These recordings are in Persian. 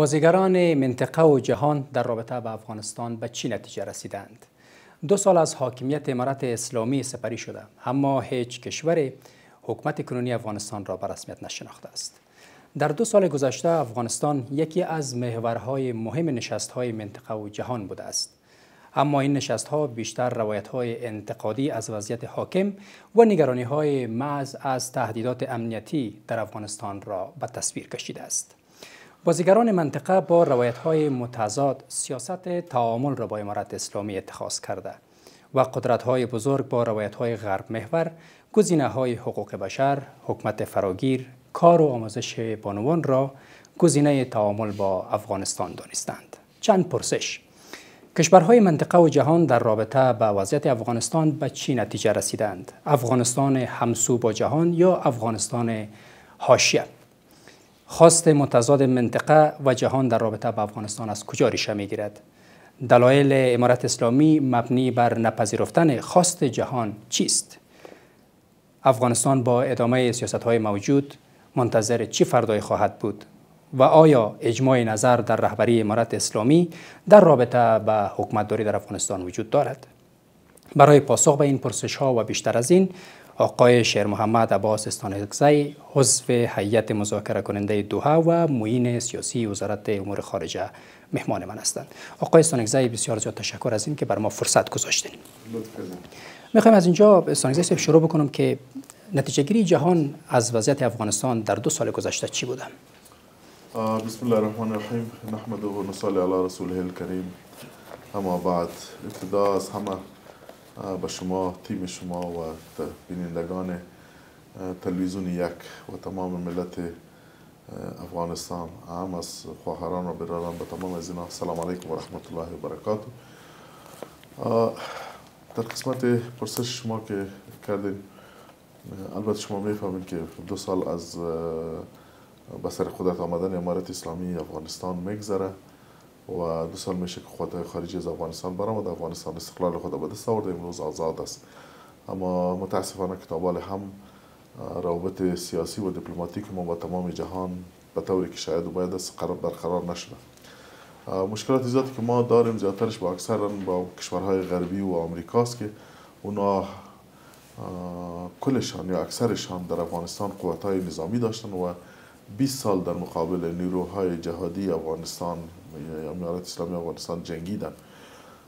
بازیگران منطقه و جهان در رابطه به افغانستان به چی نتیجه رسیدند؟ دو سال از حاکمیت امارت اسلامی سپری شده اما هیچ کشور حکومت کنونی افغانستان را به رسمیت نشناخته است. در دو سال گذشته افغانستان یکی از محورهای مهم نشستهای منطقه و جهان بوده است. اما این نشست ها بیشتر روایت های انتقادی از وضعیت حاکم و نگرانی های معز از تهدیدات امنیتی در افغانستان را به تصویر کشیده است. بازیگران منطقه با روایت های متضاد سیاست تعامل را با امارت اسلامی اتخاذ کرده و قدرت های بزرگ با روایت های غرب محور گزینه های حقوق بشر، حکمت فراگیر، کار و آموزش بانوان را گزینه تعامل با افغانستان دانستند. چند پرسش کشورهای منطقه و جهان در رابطه با وضعیت افغانستان به چی نتیجه رسیدند؟ افغانستان همسو با جهان یا افغانستان حاشیه؟ خواست متضاد منطقه و جهان در رابطه با افغانستان از کجا ریشه می‌گیرد؟ دلایل امارت اسلامی مبنی بر نپذیرفتن خواست جهان چیست؟ افغانستان با ادامه سیاست های موجود منتظر چی فردای خواهد بود؟ و آیا اجماع نظر در رهبری امارت اسلامی در رابطه به حکومتداری در افغانستان وجود دارد؟ برای پاسخ به این پرسش ها و بیشتر از این آقای شیر محمد عباس استانکزی حزب هیئت مذاکره کننده دوها و معین سیاسی وزارت امور خارجه مهمان من هستند. آقای استانکزی بسیار زیاد تشکر از این که بر ما فرصت گذاشتین. می‌خوایم از اینجا استانکزی شروع بکنم که نتیجه گیری جهان از وضعیت افغانستان در دو سال گذشته چی بوده؟ بسم الله الرحمن الرحیم. نحمده و نصلي علی رسوله الکریم. اما بعد ابتدا از همه به شما تیم شما و بینندگان تلویزیون یک و تمام ملت افغانستان. هم از خواهران و برادران به تمام از اینا سلام علیکم و رحمت الله و برکاته. در قسمت پرسش شما که کردین البته شما می‌فهمین که دو سال از به سر قدرت آمدن امارت اسلامی افغانستان میگذره. و دو سال میشه که قوات خارجی از افغانستان برآمد افغانستان استقلال خود به دست آورد امروز آزاد است. اما متاسفانه کتابال هم روابط سیاسی و دیپلماتیک ما با تمام جهان به طوری که شاید و باید است قرار برقرار نشده. مشکلات زیادی که ما داریم زیادترش با اکثر با کشورهای غربی و آمریکاست که اونا کلشان یا اکثرشان در افغانستان قوت های نظامی داشتن و 20 سال در مقابل نیروهای جهادی افغانستان امارت اسلامی افغانستان جنگیدن.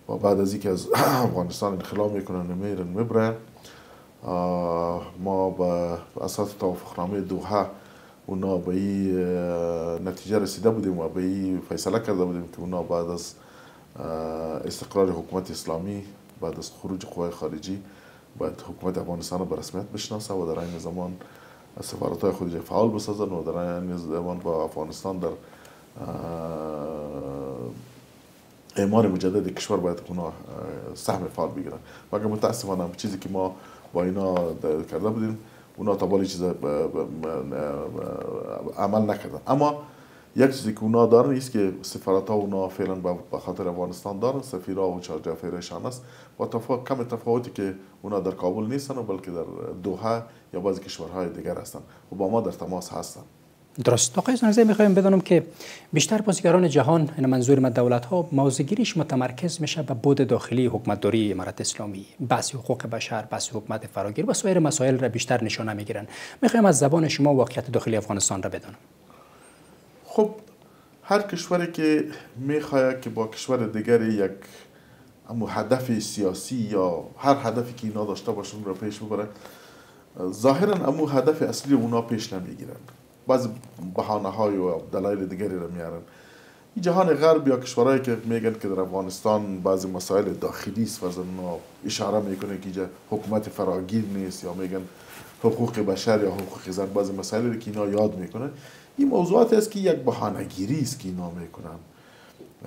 و بعد از اینکه از افغانستان انخلا می‌کنن میرن می‌برن ما به اساس توافقنامه دوحه اونا به این نتیجه رسیده بودیم و به این فیصله کرده بودیم که اونا بعد از استقرار حکومت اسلامی بعد از خروج قوای خارجی باید حکومت افغانستان رو به رسمیت بشناسه و در این زمان سفارت های خودش فعال بسازن و در این زمان با افغانستان در اعمار مجدد کشور باید اونا سهم فعال بگیرن. مگر متاسفانه چیزی که ما با اینا کرده بودیم اونا تا چیز عمل نکردن. اما یک چیزی که اونا دارن است که سفارت ها اونا فعلا به خاطر افغانستان دارن. سفیرا و چارجافیرشان است. با تفاوت کم تفاوتی که اونا در کابل نیستن بلکه در دوحه یا بعضی کشورهای دیگر هستن و با ما در تماس هستن. درست. آقای زنزه می‌خوایم بدانم که بیشتر بازیگران جهان این منظور ما دولت ها موضوعگیریش متمرکز میشه به بود داخلی حکومتداری امارت اسلامی. بحث حقوق بشر بحث حکومت فراگیر و سایر مسائل را بیشتر نشانه می‌گیرن. می‌خوایم از زبان شما واقعیت داخلی افغانستان را بدانم. خب هر کشوری که می‌خواهد که با کشور دیگر یک اما هدف سیاسی یا هر هدفی که اینا داشته باشن رو پیش ببره ظاهرا امو هدف اصلی اونا پیش نمی‌گیرن. بعض بحانه های و دلایل دیگری رو میارن. این جهان غرب یا کشورهایی که میگن که در افغانستان بعضی مسائل داخلی است اونا اشاره می‌کنه که اینجا حکومت فراگیر نیست یا میگن حقوق بشر یا حقوق زن بعضی مسائلی که اینا یاد می‌کنن این موضوعات است که یک بهانهگیری است که اینا می‌کنن.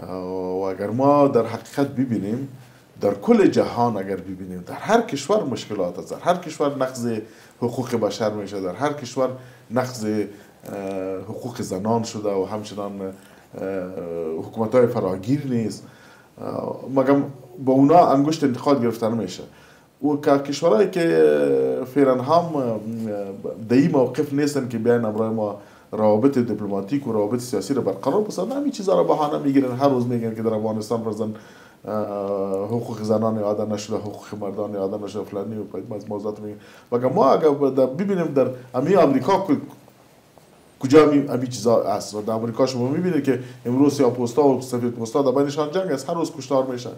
و اگر ما در حقیقت ببینیم در کل جهان اگر ببینیم در هر کشور مشکلات است در هر کشور نقض حقوق بشر میشه در هر کشور نقض حقوق زنان شده و همچنان حکومت های فراگیر نیست. مگم با اونا انگشت انتقاد گرفتن میشه و کشورهایی که فعلا هم در این موقف نیستن که بیاین امرای ما روابط دیپلماتیک و روابط سیاسی رو برقرار بسازن. همین چیزا رو بهانه می‌گیرن. هر روز میگن که در افغانستان فرزن حقوق زنان یاد نشده حقوق مردان یاد نشده فلانی و از موضوعات میگن. ما اگر ببینیم در امی آمریکا کجا می چیزا هست؟ در آمریکا شما می‌بینید که امروز یا پستا و سفید پستا در بینشان جنگ است. هر روز کشتار میشن.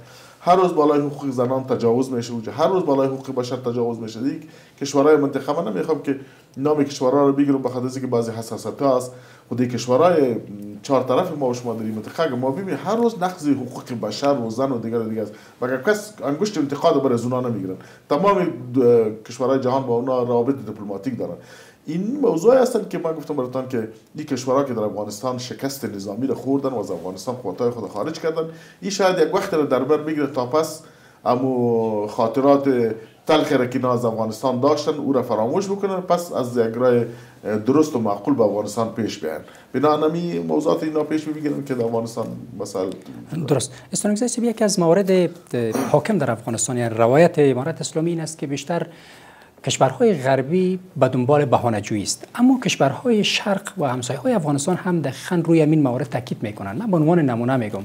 هر روز بالای حقوق زنان تجاوز میشه اونجا. هر روز بالای حقوق بشر تجاوز میشه. دیگه کشورهای منطقه من نمی‌خوام که نام کشورها رو بگیرم بخاطر اینکه بعضی حساسیت هست. خود کشورهای چهار طرف ما و شما در منطقه ما ببینیم هر روز نقض حقوق بشر و زن و دیگر دیگه است. مگر کس انگشت انتقاد برای زنا نمی‌گیرن؟ تمام کشورهای جهان با اونا روابط دیپلماتیک دارن. این موضوع هستن که من گفتم براتون که این کشورها که در افغانستان شکست نظامی رو خوردن و از افغانستان قوتای خود خارج کردن این شاید یک وقت در بر بگیره تا پس امو خاطرات تلخی را که از افغانستان داشتن او را فراموش بکنن پس از یک درست و معقول به افغانستان پیش بیان. بنابراین موضوعات اینا پیش بگیرن که در افغانستان مثلا درست. استانگزی یکی از موارد حاکم در افغانستان یعنی روایت امارت اسلامی این است که بیشتر کشورهای غربی به دنبال بهانه است. اما کشورهای شرق و همسایه های افغانستان هم دقیقا روی این موارد تاکید می‌کنن من به عنوان نمونه میگم.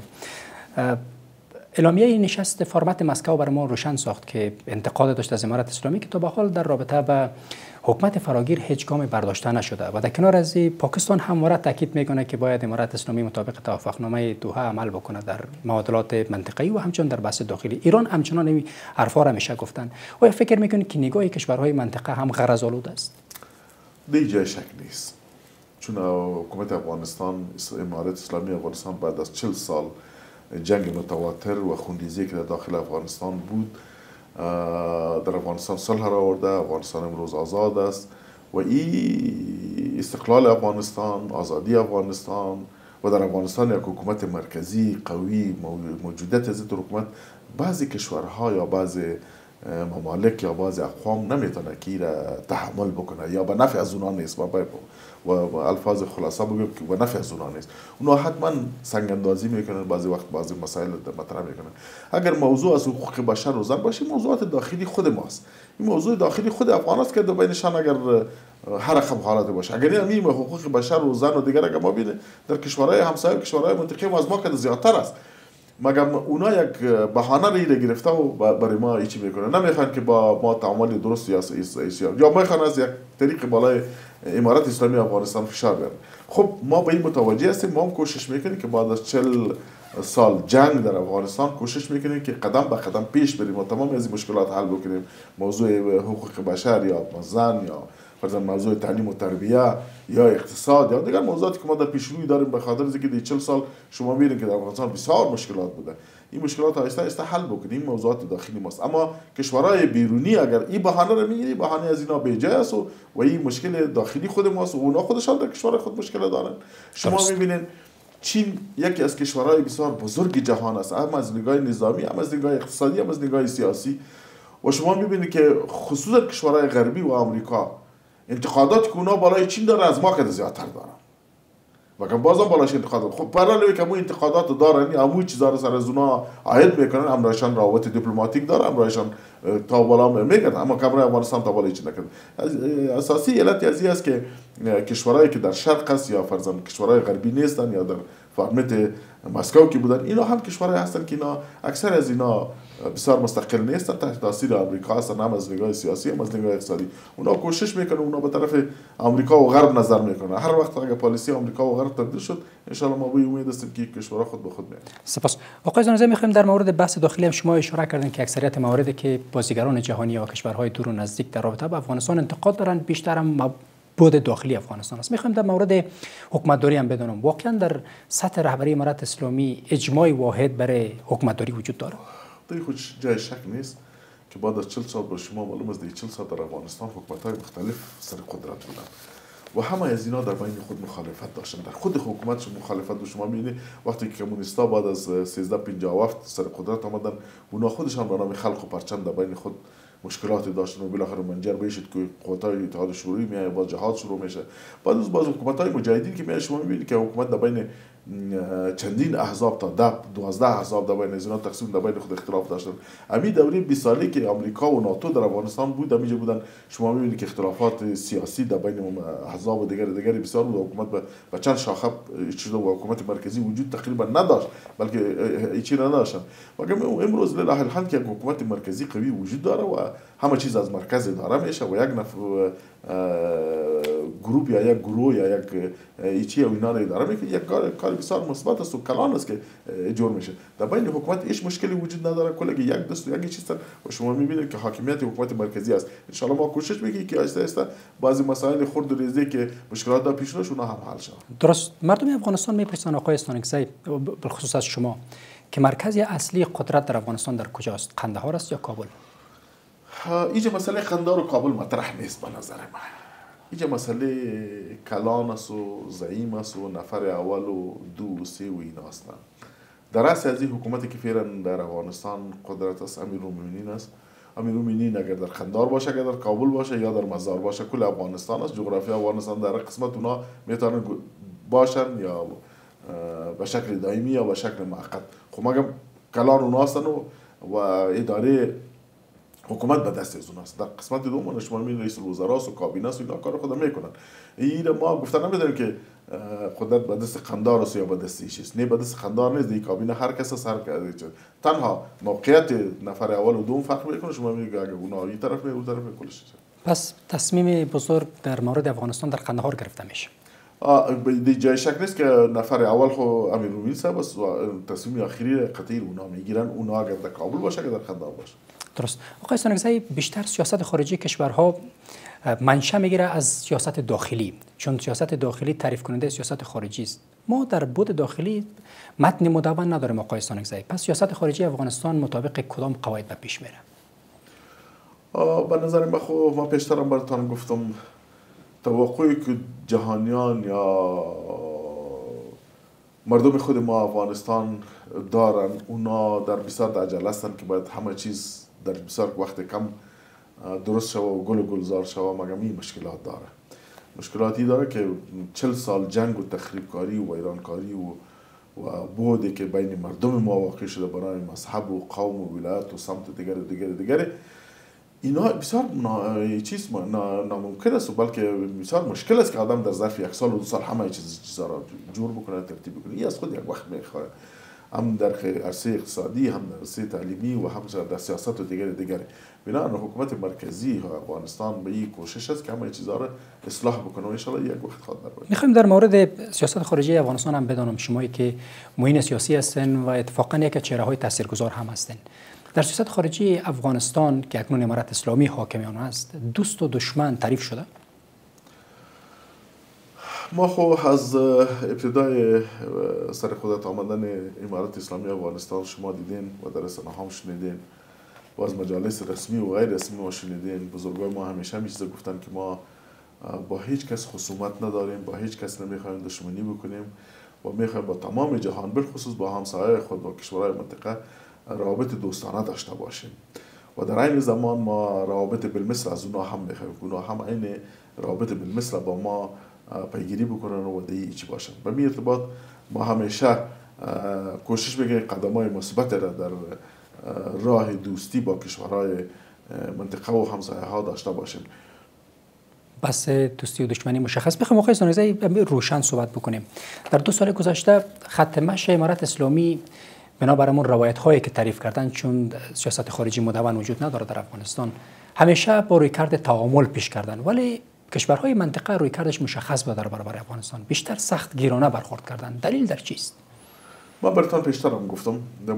اعلامیه نشست فرمت مسکو بر ما روشن ساخت که انتقاد داشت از امارت اسلامی که تا به حال در رابطه به حکومت فراگیر هیچ گام برداشته نشده و در کنار از پاکستان همواره تاکید می‌کنه که باید امارت اسلامی مطابق توافقنامه دوحه عمل بکنه در معادلات منطقه‌ای و همچنین در بحث داخلی. ایران همچنان این حرفا را میشه گفتن. و فکر می‌کنید که نگاه کشورهای منطقه هم غرض آلود است؟ دیگه شک نیست. چون حکومت افغانستان امارت اسلامی افغانستان بعد از 40 سال جنگ متواتر و خونریزی که در داخل افغانستان بود در افغانستان صلح را آورده افغانستان امروز آزاد است و این استقلال افغانستان آزادی افغانستان و در افغانستان یک حکومت مرکزی قوی موجودیت از حکومت. بعضی کشورها یا بعضی ممالک یا بعضی اقوام نمی‌تونه که را تحمل بکنه یا به نفع از اونها نیست. و الفاظ خلاصه بگم که به نفع از اونها نیست. اونها حتما سنگ اندازی می‌کنن بعضی وقت بعضی مسائل مطرح می‌کنن. اگر موضوع از حقوق بشر و زن باشه موضوعات داخلی خود ماست. این موضوع داخلی خود افغان است که در بینشان اگر هر رقم حالت باشه. اگر این حقوق بشر و زن و دیگر اگر ما بینه در کشورهای همسایه کشورهای منطقه از ما که زیادتر است. مگر اونا یک بهانه رو گرفته و برای ما ایچی می‌کنه نمی‌خوان که با ما تعامل درست یا یا می‌خوان از یک طریق بالای امارت اسلامی افغانستان فشار بیارن خب ما به این متوجه هستیم ما هم کوشش می‌کنیم که بعد از چل سال جنگ در افغانستان کوشش می‌کنیم که قدم به قدم پیش بریم و تمام از این مشکلات حل بکنیم. موضوع حقوق بشر یا زن یا فرضاً موضوع تعلیم و تربیه یا اقتصاد یا دیگر موضوعاتی که ما در پیش روی داریم به خاطر اینکه در 40 سال شما می‌بینید که در افغانستان بسیار مشکلات بوده. این مشکلات آهسته آهسته حل بکنیم این موضوعات داخلی ماست. اما کشورهای بیرونی اگر این بهانه رو می‌گیری بهانه از اینا بیجای است و, و این مشکل داخلی خود ماست و اونا خودشان در کشور خود مشکل دارن. شما می‌بینید چین یکی از کشورهای بسیار بزرگ جهان است. هم از نگاه نظامی هم از نگاه اقتصادی هم از نگاه سیاسی. و شما می‌بینید که خصوصا کشورهای غربی و آمریکا انتقادات که اونا بالای چین داره از ما که زیادتر دارن. و که بازم بالاش انتقادات خب پرال که مو انتقادات دارن یا مو چیزا رو سر از عاید می‌کنن امرایشان روابط دیپلماتیک داره امرایشان تا بالا میگن اما کمرای افغانستان تا بالا هیچ نکرد. اساسی علت از است که کشورهایی که در شرق است یا فرزن کشورهای غربی نیستن یا در فرمت مسکو که بودن اینا هم کشورهای هستن که اینا اکثر از اینا بسیار مستقل نیستن تحت تاثیر آمریکا هستن هم از نگاه سیاسی هم از نگاه اقتصادی. اونا کوشش می‌کنن اونا به طرف آمریکا و غرب نظر می‌کنن. هر وقت اگه پالیسی آمریکا و غرب تبدیل شد ان ما به امید هستیم که کشورها خود به خود میاد سپاس. آقای زنزه می‌خوایم در مورد بحث داخلی هم شما اشاره کردن که اکثریت مواردی که بازیگران جهانی یا کشورهای دور و نزدیک در رابطه با افغانستان انتقاد دارن بیشتر هم بود داخلی افغانستان است. می‌خوایم در مورد حکومتداری هم بدونم. واقعا در سطح رهبری امارت اسلامی اجماع واحد برای حکومتداری وجود داره. در خود جای شک نیست که بعد از 40 سال به شما معلوم است 40 سال در افغانستان حکومت های مختلف سر قدرت بودند و همه از اینا در بین خود مخالفت داشتن در خود حکومت مخالفت و شما میبینید وقتی که کمونیستا بعد از 1357 سر قدرت آمدن اونا خودشان به نام خلق و پرچم در بین خود مشکلاتی داشتن و بالاخره منجر به شد که قوتای اتحاد شوروی میای با جهاد شروع میشه بعد از باز حکومت های مجاهدین که میای شما میبینید که حکومت در بین چندین احزاب تا ده دوازده احزاب در بین اینا تقسیم در بین خود اختلاف داشتن امی دوره 20 سالی که آمریکا و ناتو در افغانستان بود امیجا بودن. شما می‌بینید که اختلافات سیاسی در بین احزاب و دیگر دیگر بسیار بود. حکومت به چند شاخه شده و حکومت مرکزی وجود تقریبا نداشت بلکه هیچی نداشتن مگر امروز لله الحمد که حکومت مرکزی قوی وجود داره و همه چیز از مرکز اداره میشه و یک نفر گروپ یا یک گروه یا یک ایچی و اینا رو اداره می‌کنه یک کار کار بسیار مثبت است و کلان است که جور میشه در بین حکومت هیچ مشکلی وجود نداره کلا یک دست و یک چیز و شما می‌بینید که حاکمیت حکومت مرکزی است ان ما کوشش می‌کنیم که آهسته آهسته بعضی مسائل خرد و ریزی که مشکلات در پیش روش هم حل شود درست مردم افغانستان می‌پرسن آقای استانکزی بالخصوص از شما که مرکز اصلی قدرت در افغانستان در کجاست قندهار است یا کابل اینجا مسئله قندهار و کابل مطرح نیست به نظر من. اینجا مسئله کلان است و زعیم است و نفر اول و دو و سه و این هستند در اصل از این حکومتی که فعلا در افغانستان قدرت است امیر المؤمنین است. امیر المؤمنین اگر در قندهار باشه اگر در کابل باشه یا در مزار باشه کل افغانستان است. جغرافی افغانستان در قسمت اونا میتونن باشن یا به شکل دائمی یا به شکل موقت خب مگه کلان اونا هستن و اداره حکومت به دست از اوناست در قسمت دوم شما می رئیس الوزراء و کابینه و اینا کار خود می‌کنن. این ما گفتن نمی‌دونیم که قدرت به دست قندار است یا به دست ایشیست نه به دست قندار نیست. این کابینه هر کس سر کرده تنها موقعیت نفر اول و دوم فرق می‌کنه. شما میگه اگه اونا این طرف می اون طرف کلش پس تصمیم بزرگ در مورد افغانستان در قندهار گرفته میشه. به جای شک نیست که نفر اول خو امیر صاحب است و تصمیم اخیری قطعی اونا می‌گیرن. اونا اگر در کابل باشه اگر در قندهار باشه. درست. آقای سانگزایی بیشتر سیاست خارجی کشورها منشأ می‌گیره از سیاست داخلی. چون سیاست داخلی تعریف کننده سیاست خارجی است. ما در بود داخلی متن مدون نداریم آقای سانگزایی پس سیاست خارجی افغانستان مطابق کدام قواعد به پیش میره؟ به نظر من خو ما پیشترم براتون گفتم توقعی که جهانیان یا مردم خود ما افغانستان دارن اونا در بسیار عجله هستن که باید همه چیز در بسیار وقت کم درست شوه و گل و گلزار شوه مگه می مشکلات داره؟ مشکلاتی داره که چل سال جنگ و تخریبکاری و ویرانکاری و و بودی که بین مردم ما واقع شده برای مذهب و قوم و ولایت و سمت دیگر دیگر دیگر اینا بسیار نا... چیز ناممکن است بلکه بسیار مشکل است که آدم در ظرف یک سال و دو سال همه چیز چیزا را جور بکنه ترتیب بکنه. این از خود یک وقت میخواد هم در عرصه اقتصادی هم در عرصه تعلیمی و هم در سیاست و دیگر دیگر بنا حکومت مرکزی افغانستان به این کوشش است که همه چیزها را اصلاح بکنه و ان یک وقت خواهد باشه می‌خوایم در مورد سیاست خارجی افغانستان هم بدانم شمایی که معین سیاسی هستن و اتفاقا یک چهره های تاثیرگذار هم هستن در سیاست خارجی افغانستان که اکنون امارت اسلامی حاکمیان است دوست و دشمن تعریف شده؟ ما خو از ابتدای سر خودت آمدن امارت اسلامی افغانستان شما دیدین و در رسانه هم شنیدین. و از مجالس رسمی و غیر رسمی ما شنیدین. بزرگای ما همیشه همیشه گفتن که ما با هیچ کس خصومت نداریم با هیچ کس نمی‌خوایم دشمنی بکنیم و می‌خوایم با تمام جهان بالخصوص با همسایه خود و کشورهای منطقه روابط دوستانه داشته باشیم. و در این زمان ما روابط بالمثل از اونا هم می‌خوایم. اونا هم این روابط بالمثل با ما پیگیری بکنن و دیگه چی باشن. به می ارتباط ما همیشه کوشش بگیم قدم های مثبت را در راه دوستی با کشورهای منطقه و همسایه ها داشته باشیم. بس دوستی و دشمنی مشخص بخوام. آقای سانوزی روشن صحبت بکنیم. در دو سال گذشته خط مشی امارت اسلامی بنابراین روایت هایی که تعریف کردن چون سیاست خارجی مدون وجود نداره در افغانستان همیشه با روی کرد تعامل پیش کردن. ولی کشورهای منطقه روی کردش مشخص بود در برابر افغانستان. بیشتر سخت گیرانه برخورد کردن. دلیل در چیست؟ ما برتان پیشترم گفتم. در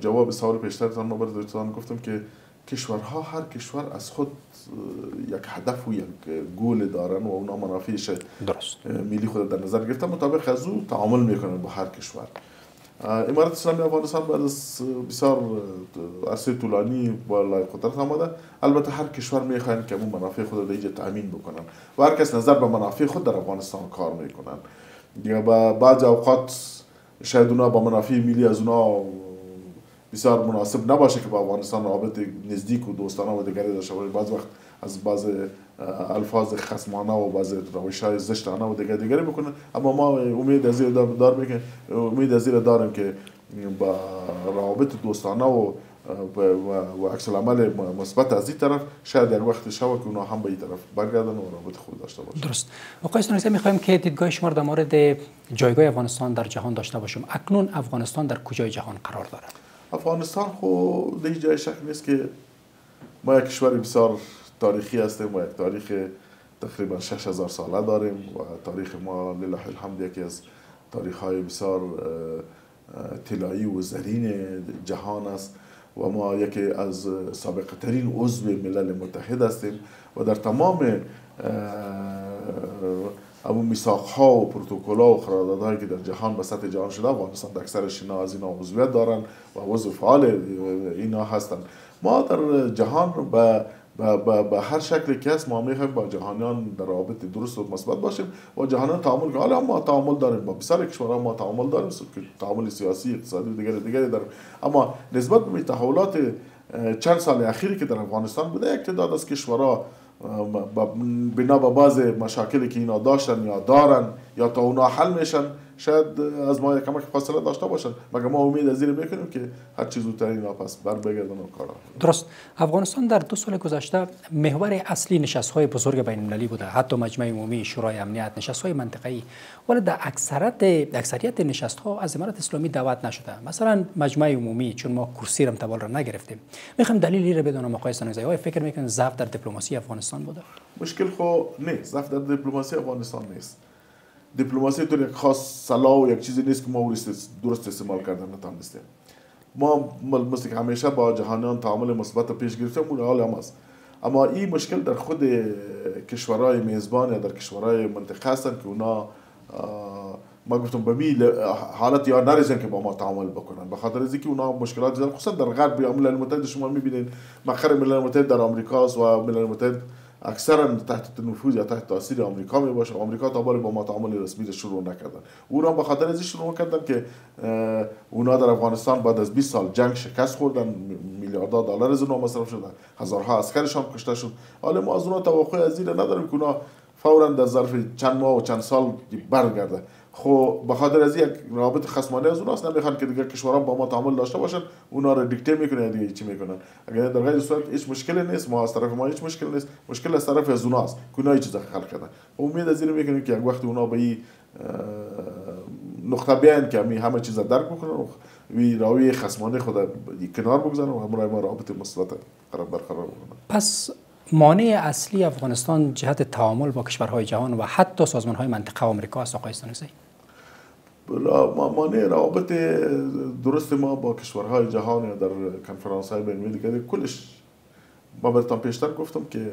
جواب سوال پیشترتان ما برتان گفتم که کشورها هر کشور از خود یک هدف و یک گول دارن و اونا منافعش درست. ملی خود در نظر گرفتن. مطابق از او تعامل می‌کنن با هر کشور. امارت اسلامی افغانستان بعد از بسیار عرصه طولانی بالای قدرت آمده. البته هر کشور می‌خواین که اون منافع خود را اینجا تامین بکنن و هر کس نظر به منافع خود در افغانستان کار می‌کنن. یا با بعض اوقات شاید اونا با منافع ملی از اونا بسیار مناسب نباشه که با افغانستان رابط نزدیک و دوستانه و دیگری داشته باشه بعض وقت از بعض الفاظ خصمانه و بعض روش های زشتانه و دیگه دیگری بکنن اما ما امید از این دار می‌کنیم امید از داریم که با روابط دوستانه و و عکس العمل مثبت از این طرف شاید یک وقت شب که اونا هم به این طرف برگردن و رابط خود داشته باشن. درست. آقای سنوسی می‌خوایم که دیدگاه شما در مورد جایگاه افغانستان در جهان داشته باشیم. اکنون افغانستان در کجای جهان قرار دارد؟ افغانستان خو در جای شک نیست که ما یک کشور بسیار تاریخی هستیم و یک تاریخ تقریبا 6000 ساله داریم و تاریخ ما لله الحمد یکی از تاریخ های بسیار طلایی و زرین جهان است و ما یکی از سابقه ترین عضو ملل متحد هستیم و در تمام اما میساق ها و پروتکل ها و هایی که در جهان به سطح جهان شده افغانستان اکثر اینا از اینا عضویت دارن و عضو فعال اینا هستن. ما در جهان به به هر شکلی که هست ما می‌خوایم با جهانیان در رابط درست و مثبت باشیم و جهانیان تعامل که حالا ما تعامل داریم با بسیار کشورها ما تعامل داریم تعامل سیاسی اقتصادی دیگر دیگری داریم اما نسبت به تحولات چند سال اخیری که در افغانستان بوده یک تعداد از کشورها بنا به بعض مشاکلی که اینا داشتن یا دارن یا تا اونا حل میشن شاید از ما کمک فاصله داشته باشن. مگر ما امید از این می‌کنیم که هر چیز زودتر اینا پس بر بگردن کارا درست. افغانستان در دو سال گذشته محور اصلی نشست های بزرگ بین المللی بوده. حتی مجمع عمومی شورای امنیت نشست های منطقه‌ای. ولی در اکثریت اکثریت نشست ها از امارت اسلامی دعوت نشده. مثلا مجمع عمومی چون ما کرسی رم تبال را نگرفتیم. می‌خوام دلیلی را بدونم آقای آیا فکر می‌کنن ضعف در دیپلماسی افغانستان بوده؟ مشکل خو نیست. ضعف در دیپلماسی افغانستان نیست. دیپلماسی طور یک خاص صلاح و یک چیزی نیست که ما درست استعمال کردن نتانستیم ما مثل که همیشه با جهانیان تعامل مثبت پیش گرفتیم اون حال هم است اما این مشکل در خود کشورهای میزبان یا در کشورهای منطقه هستن که اونا ما گفتم به می حالت یا نرسن که با ما تعامل بکنن. به خاطر از اینکه اونا مشکلات دارن خصوصا در غرب یا ملل متحد شما میبینید مقر ملل متحد در آمریکاست و ملل متحد اکثرا تحت نفوذ یا تحت تاثیر آمریکا می باشه آمریکا تا با ما تعامل رسمی شروع نکردن. اونا به خاطر از شروع کردن که اونا در افغانستان بعد از 20 سال جنگ شکست خوردن میلیاردها دلار از اونا مصرف شدن. هزارها عسکرشان کشته شد. حالا ما از اونا توقع از نداریم که اونا فورا در ظرف چند ماه و چند سال برگرده. خب به خاطر از یک رابط خصمانه از اوناست نمی‌خوان که دیگه کشورها با ما تعامل داشته باشن اونا رو دیکته می‌کنن دیگه چی می‌کنن. اگر در غیر صورت هیچ مشکلی نیست ما از طرف ما هیچ مشکل نیست مشکل از طرف از اوناست. که اونا چیز خلق کردن. امید از این می‌کنیم که یک وقت اونا به این نقطه بیان که همه چیز درک بکنن و وی راوی خصمانه خود کنار بگذارن و همراه ما رابط مثبت برقرار بکنن. پس مانع اصلی افغانستان جهت تعامل با کشورهای جهان و حتی سازمانهای منطقه آمریکا است آقای روابط درست ما با کشورهای جهان در کنفرانس های بین دیگه کلش ما برتان پیشتر گفتم که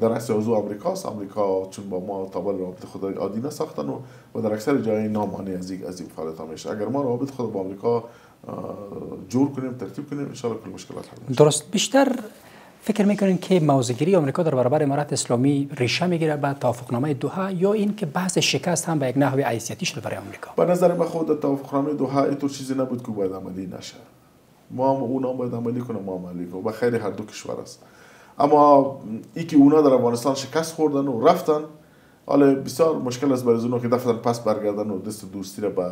در اصل عضو امریکاست امریکا چون با ما تابل رابط خود عادی نساختن و, و در اکثر جای نامانع از این از این فعالیت میشه. اگر ما رابط خود با امریکا جور کنیم ترتیب کنیم ان کل مشکلات حل درست. بیشتر فکر می‌کنین که موضعگیری آمریکا در برابر امارات اسلامی ریشه می‌گیره به توافقنامه دوها یا این که بحث شکست هم به یک نحو حیثیتی شده برای آمریکا؟ به نظر من خود توافقنامه دوها اینطور چیزی نبود که باید عملی نشه. ما هم اونا باید عملی کنه ما عملی کنه و خیر هر دو کشور است. اما ای که اونا در افغانستان شکست خوردن و رفتن حالا بسیار مشکل است برای که دفتر پس برگردن و دست دوستی را به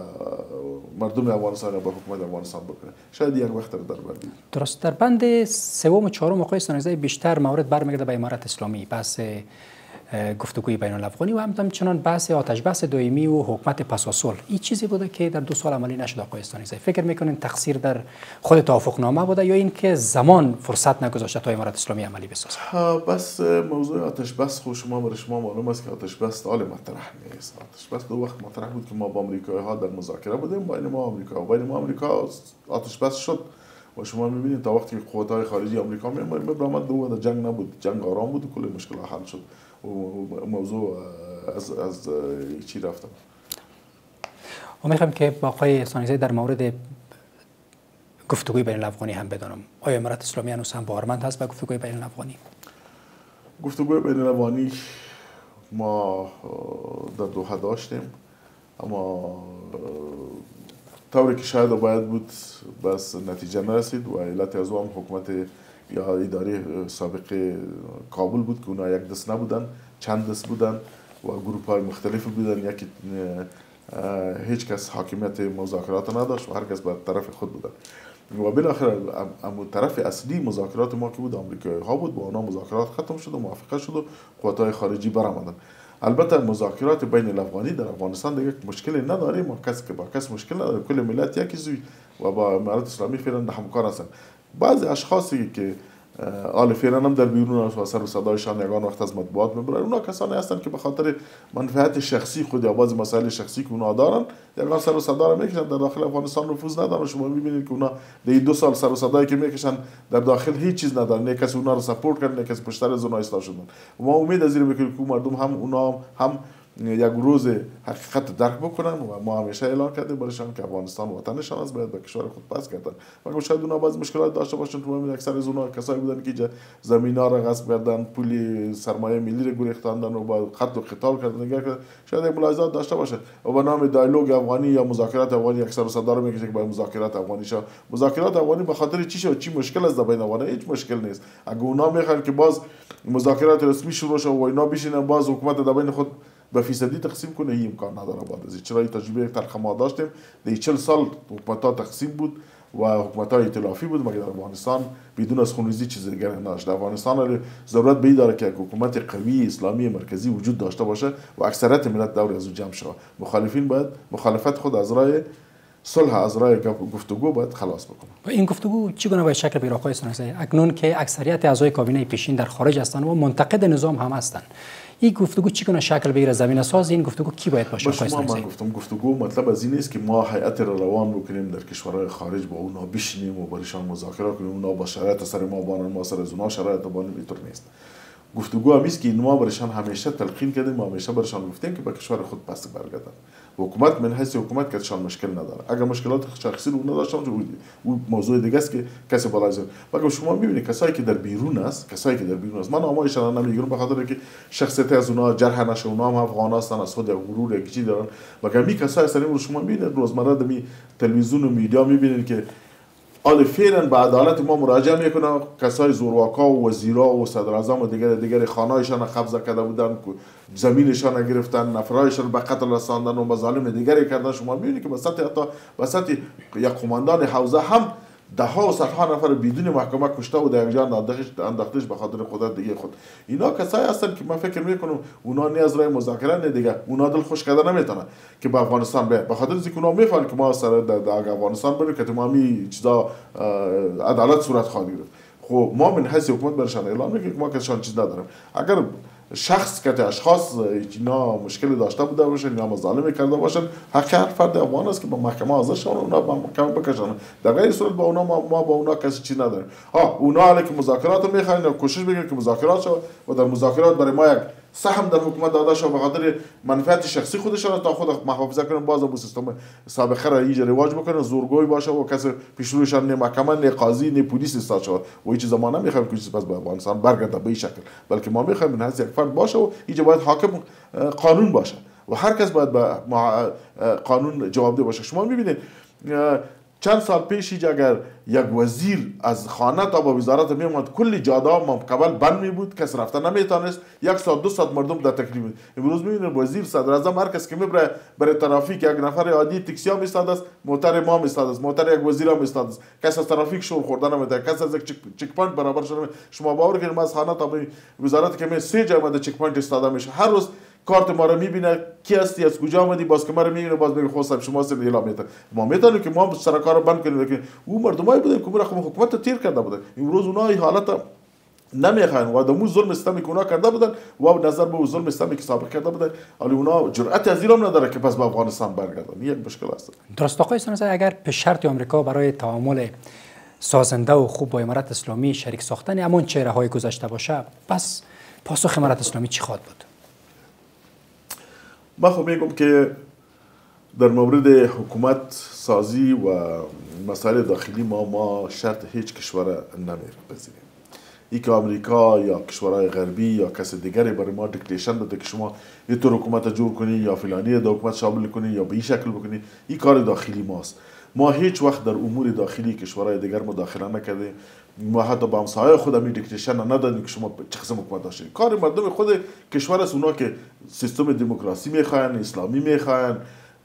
مردم افغانستان یا به حکومت افغانستان بکنه. شاید یک وقت در بردی درست. در بند سوم و چهارم آقای سنوزی بیشتر مورد برمیگرده به امارت اسلامی. بحث گفتگوی بین الافغانی و همچنان بحث آتش بحث دائمی و حکومت پساسل این چیزی بوده که در دو سال عملی نشد آقای استانیزی فکر می‌کنین تقصیر در خود توافق نامه بوده یا اینکه زمان فرصت نگذاشته تا امارات اسلامی عملی بسازه بس موضوع آتش بس خو شما برای شما معلوم است که آتش بس حال مطرح نیست. آتش بس دو وقت مطرح بود که ما با آمریکایی ها در مذاکره بودیم بین ما آمریکا. و بین ما آمریکا آتش بس شد. و شما می‌بینید تا وقتی قوت های خارجی آمریکا میامد دو جنگ نبود. جنگ آرام بود و کل مشکل حل شد. موضوع از از چی رفتم. و می‌خوام که با آقای سانیزه در مورد گفتگوی بین الافغانی هم بدانم. آیا امارات اسلامی هنوز هم باورمند هست به گفتگوی بین الافغانی؟ گفتگوی بین الافغانی ما در دوحه داشتیم اما طوری که شاید باید بود بس نتیجه نرسید و علت از هم حکومت یا اداره سابق کابل بود که اونا یک دست نبودن چند دست بودن و گروپ های مختلف بودن. یکی هیچ کس حاکمیت مذاکرات نداشت و هر کس بر طرف خود بودن و بالاخره اما طرف اصلی مذاکرات ما که بود؟ آمریکایی ها بود. با اونا مذاکرات ختم شد و موافقه شد و قوات خارجی برآمدن. البته مذاکرات بین الافغانی در افغانستان دیگه مشکلی نداریم. ما کسی که با کس مشکل نداره کل ملت یکی زوی و با امارات اسلامی فعلا همکار هستن. بعضی اشخاصی که آل فعلا هم در بیرون و سر و صدایشان یگان وقت از مطبوعات می‌برن. اونا کسانی هستند که به خاطر منفعت شخصی خود یا بعضی مسائل شخصی که اونا دارن یگان سر و صدا رو می‌کشن در داخل افغانستان نفوذ ندارن. شما می‌بینید که اونا در دو سال سر و صدایی که می‌کشن در داخل هیچ چیز ندارن. نه کسی اونا رو سپورت کرد نه کسی پشت از اونا ایستا شدن ما امید از این می‌کنیم که مردم هم اونا هم یک روز حقیقت درک بکنن و ما همیشه اعلان کردیم برایشان که افغانستان وطنشان است باید به کشور خود پس کردن و شاید اونا باز مشکلات داشته باشن تو اکثر از اونا کسایی بودن که زمین ها را غصب کردن پول سرمایه ملی را گریختاندن و با خط و قتال کردن. نگاه کردن شاید ملاحظات داشته باشه. و به نام دایلوگ افغانی یا مذاکرات افغانی اکثر صدا رو می‌کشه که با مذاکرات افغانی شا مذاکرات افغانی به خاطر چی شد؟ چی مشکل است بین افغان هیچ مشکل نیست. اگه اونا می‌خوان که باز مذاکرات رسمی شروع شه و اینا بشینن باز حکومت در خود به فیصدی تقسیم کنه. این امکان نداره بعد از چرا تجربه تلخ ما داشتیم؟ در 40 سال حکومت ها تقسیم بود و حکومت های ائتلافی بود مگر در افغانستان بدون از خونریزی چیز دیگر نداشت؟ افغانستان ضرورت به داره که حکومت قوی اسلامی مرکزی وجود داشته باشه و اکثریت ملت دور از او جمع شود. مخالفین باید مخالفت خود از راه صلح از راه گفتگو باید خلاص بکنه و این گفتگو چگونه باید شکل بگیره آقای سنگزی اکنون که اکثریت اعضای کابینه پیشین در خارج هستند و منتقد نظام هم هستند. این گفتگو چی کنه؟ شکل بگیره زمین ساز؟ این گفتگو کی باید باشه؟ شما من گفتم گفتگو مطلب از این است که ما هیئت را روان بکنیم در کشورهای خارج با اونا بشینیم و برشان مذاکره کنیم. اونا با شرایط سر ما بانن ما سر از اونا شرایط بانن اینطور نیست. گفتگو هم که ما برشان همیشه تلقین کردیم و همیشه برشان گفتیم که به کشور خود پس برگردن. حکومت من حیث حکومت که شان مشکل نداره. اگر مشکلات شخصی رو نداشتم او موضوع دیگه است که کسی بالای زد مگر شما می‌بینید کسایی که در بیرون است؟ کسایی که در بیرون است. من آمایشان نمی‌گیرم به خاطر که شخصیت از اونها جرح نشه اونها هم افغان هستن از خود غرور چیزی دارن. مگر می کسایی رو شما می‌بینید روزمره در تلویزیون و میدیا می‌بینید که حال فعلا به عدالت ما مراجعه می‌کنن کسای زورواکا و وزیرا و صدر اعظم و دیگر دیگر خانهایشان قبض کرده بودن زمینشان گرفتن نفرایشان به قتل رساندن و مظالم دیگری کردن. شما می‌بینید که به سطح حتی به سطح یک قماندان حوزه هم ده ها و صدها نفر بدون محکمه کشته و در اینجا انداختش به خاطر قدرت دیگه خود. اینا کسایی هستن که من فکر میکنم اونا نی از راه مذاکره نه دیگه. اونا دل خوش کردن نمیتونن که به افغانستان بیاد به خاطر اینکه اونا میفهمن که ما سر در افغانستان بریم که تمامی چیزا عدالت صورت خواهد گرفت. خب ما من حیث حکومت برشان اعلام میکنیم که ما کسان چیز نداریم. اگر شخص که اشخاص اینا مشکلی داشته بوده باشن یا مظالم کرده باشن حق هر فرد افغان است که با محکمه حاضر شون اونا با محکمه بکشن. در غیر صورت با اونا ما, با اونا کسی چی نداریم. ها اونا علی که مذاکرات می‌خواین کوشش بگیرن که مذاکرات شو و در مذاکرات برای ما یک سهم در حکومت داده شد به خاطر منفعت شخصی خودشان تا خود محافظه کنن باز ابو سیستم سابقه را ایجا رواج بکنن زورگوی باشه و کسی پیش رویشان نه محکمه نه قاضی نه پلیس استاد شد و هیچ زمان نمی‌خوایم که پس به افغانستان برگرده به شکل. بلکه ما می‌خوایم این یک فرد باشه و اینجا باید حاکم قانون باشه. و هر کس باید به قانون جوابده باشه. شما می‌بینید چند سال پیش اگر یک وزیر از خانه تا با وزارت می اومد کلی جاده قبل بند می بود کس رفته نمی‌تونست. یک ساعت دو ساعت مردم در تکلیف امروز می‌بینید وزیر صدر اعظم هر کس که می‌بره برای ترافیک یک نفر عادی تاکسی ها میستاد است موتر ما میستاد است موتر یک وزیر هم میستاد است کس از ترافیک شور خوردن نمیده کس از یک چک پوینت برابر شده شما باور کنید ما از خانه تا وزارت که می سه جای چک پوینت استاده میشه. هر روز کارت ما رو می‌بینه. کی هستی؟ از کجا آمدی؟ باز که ما رو می‌بینه باز میگه خواستم شما سر اعلام میده ما می‌تونیم که ما سر کار بند کنیم که او مردمای بودن که خب حکومت تیر کرده بوده امروز اونها این حالت نمی‌خواین و دمو ظلم استمی که اونا کرده بودن و نظر به ظلم استمی که سابق کرده بودن. ولی اونا جرأت از ایران نداره که پس به افغانستان برگردن. یک مشکل است. درست. آقای اگر به شرط آمریکا برای تعامل سازنده و خوب با امارت اسلامی شریک ساختن همون چهره های گذشته باشه پس پاسخ امارت اسلامی چی خواهد بود؟ من خب میگم که در مورد حکومت سازی و مسائل داخلی ما ما شرط هیچ کشور نمیپذیریم ای که آمریکا یا کشورهای غربی یا کس دیگری برای ما دیکتیشن بده که شما اینطور حکومت جور کنی یا فلانی حکومت شامل کنی یا به این شکل بکنی این کار داخلی ماست. ما هیچ وقت در امور داخلی کشورهای دیگر مداخله نکردیم. ما حتی با همسایه خود می دیکتیشن ندادیم که شما چه قسم حکومت داشتید کار مردم خود کشور است اونا که سیستم دموکراسی می‌خواین اسلامی می‌خواین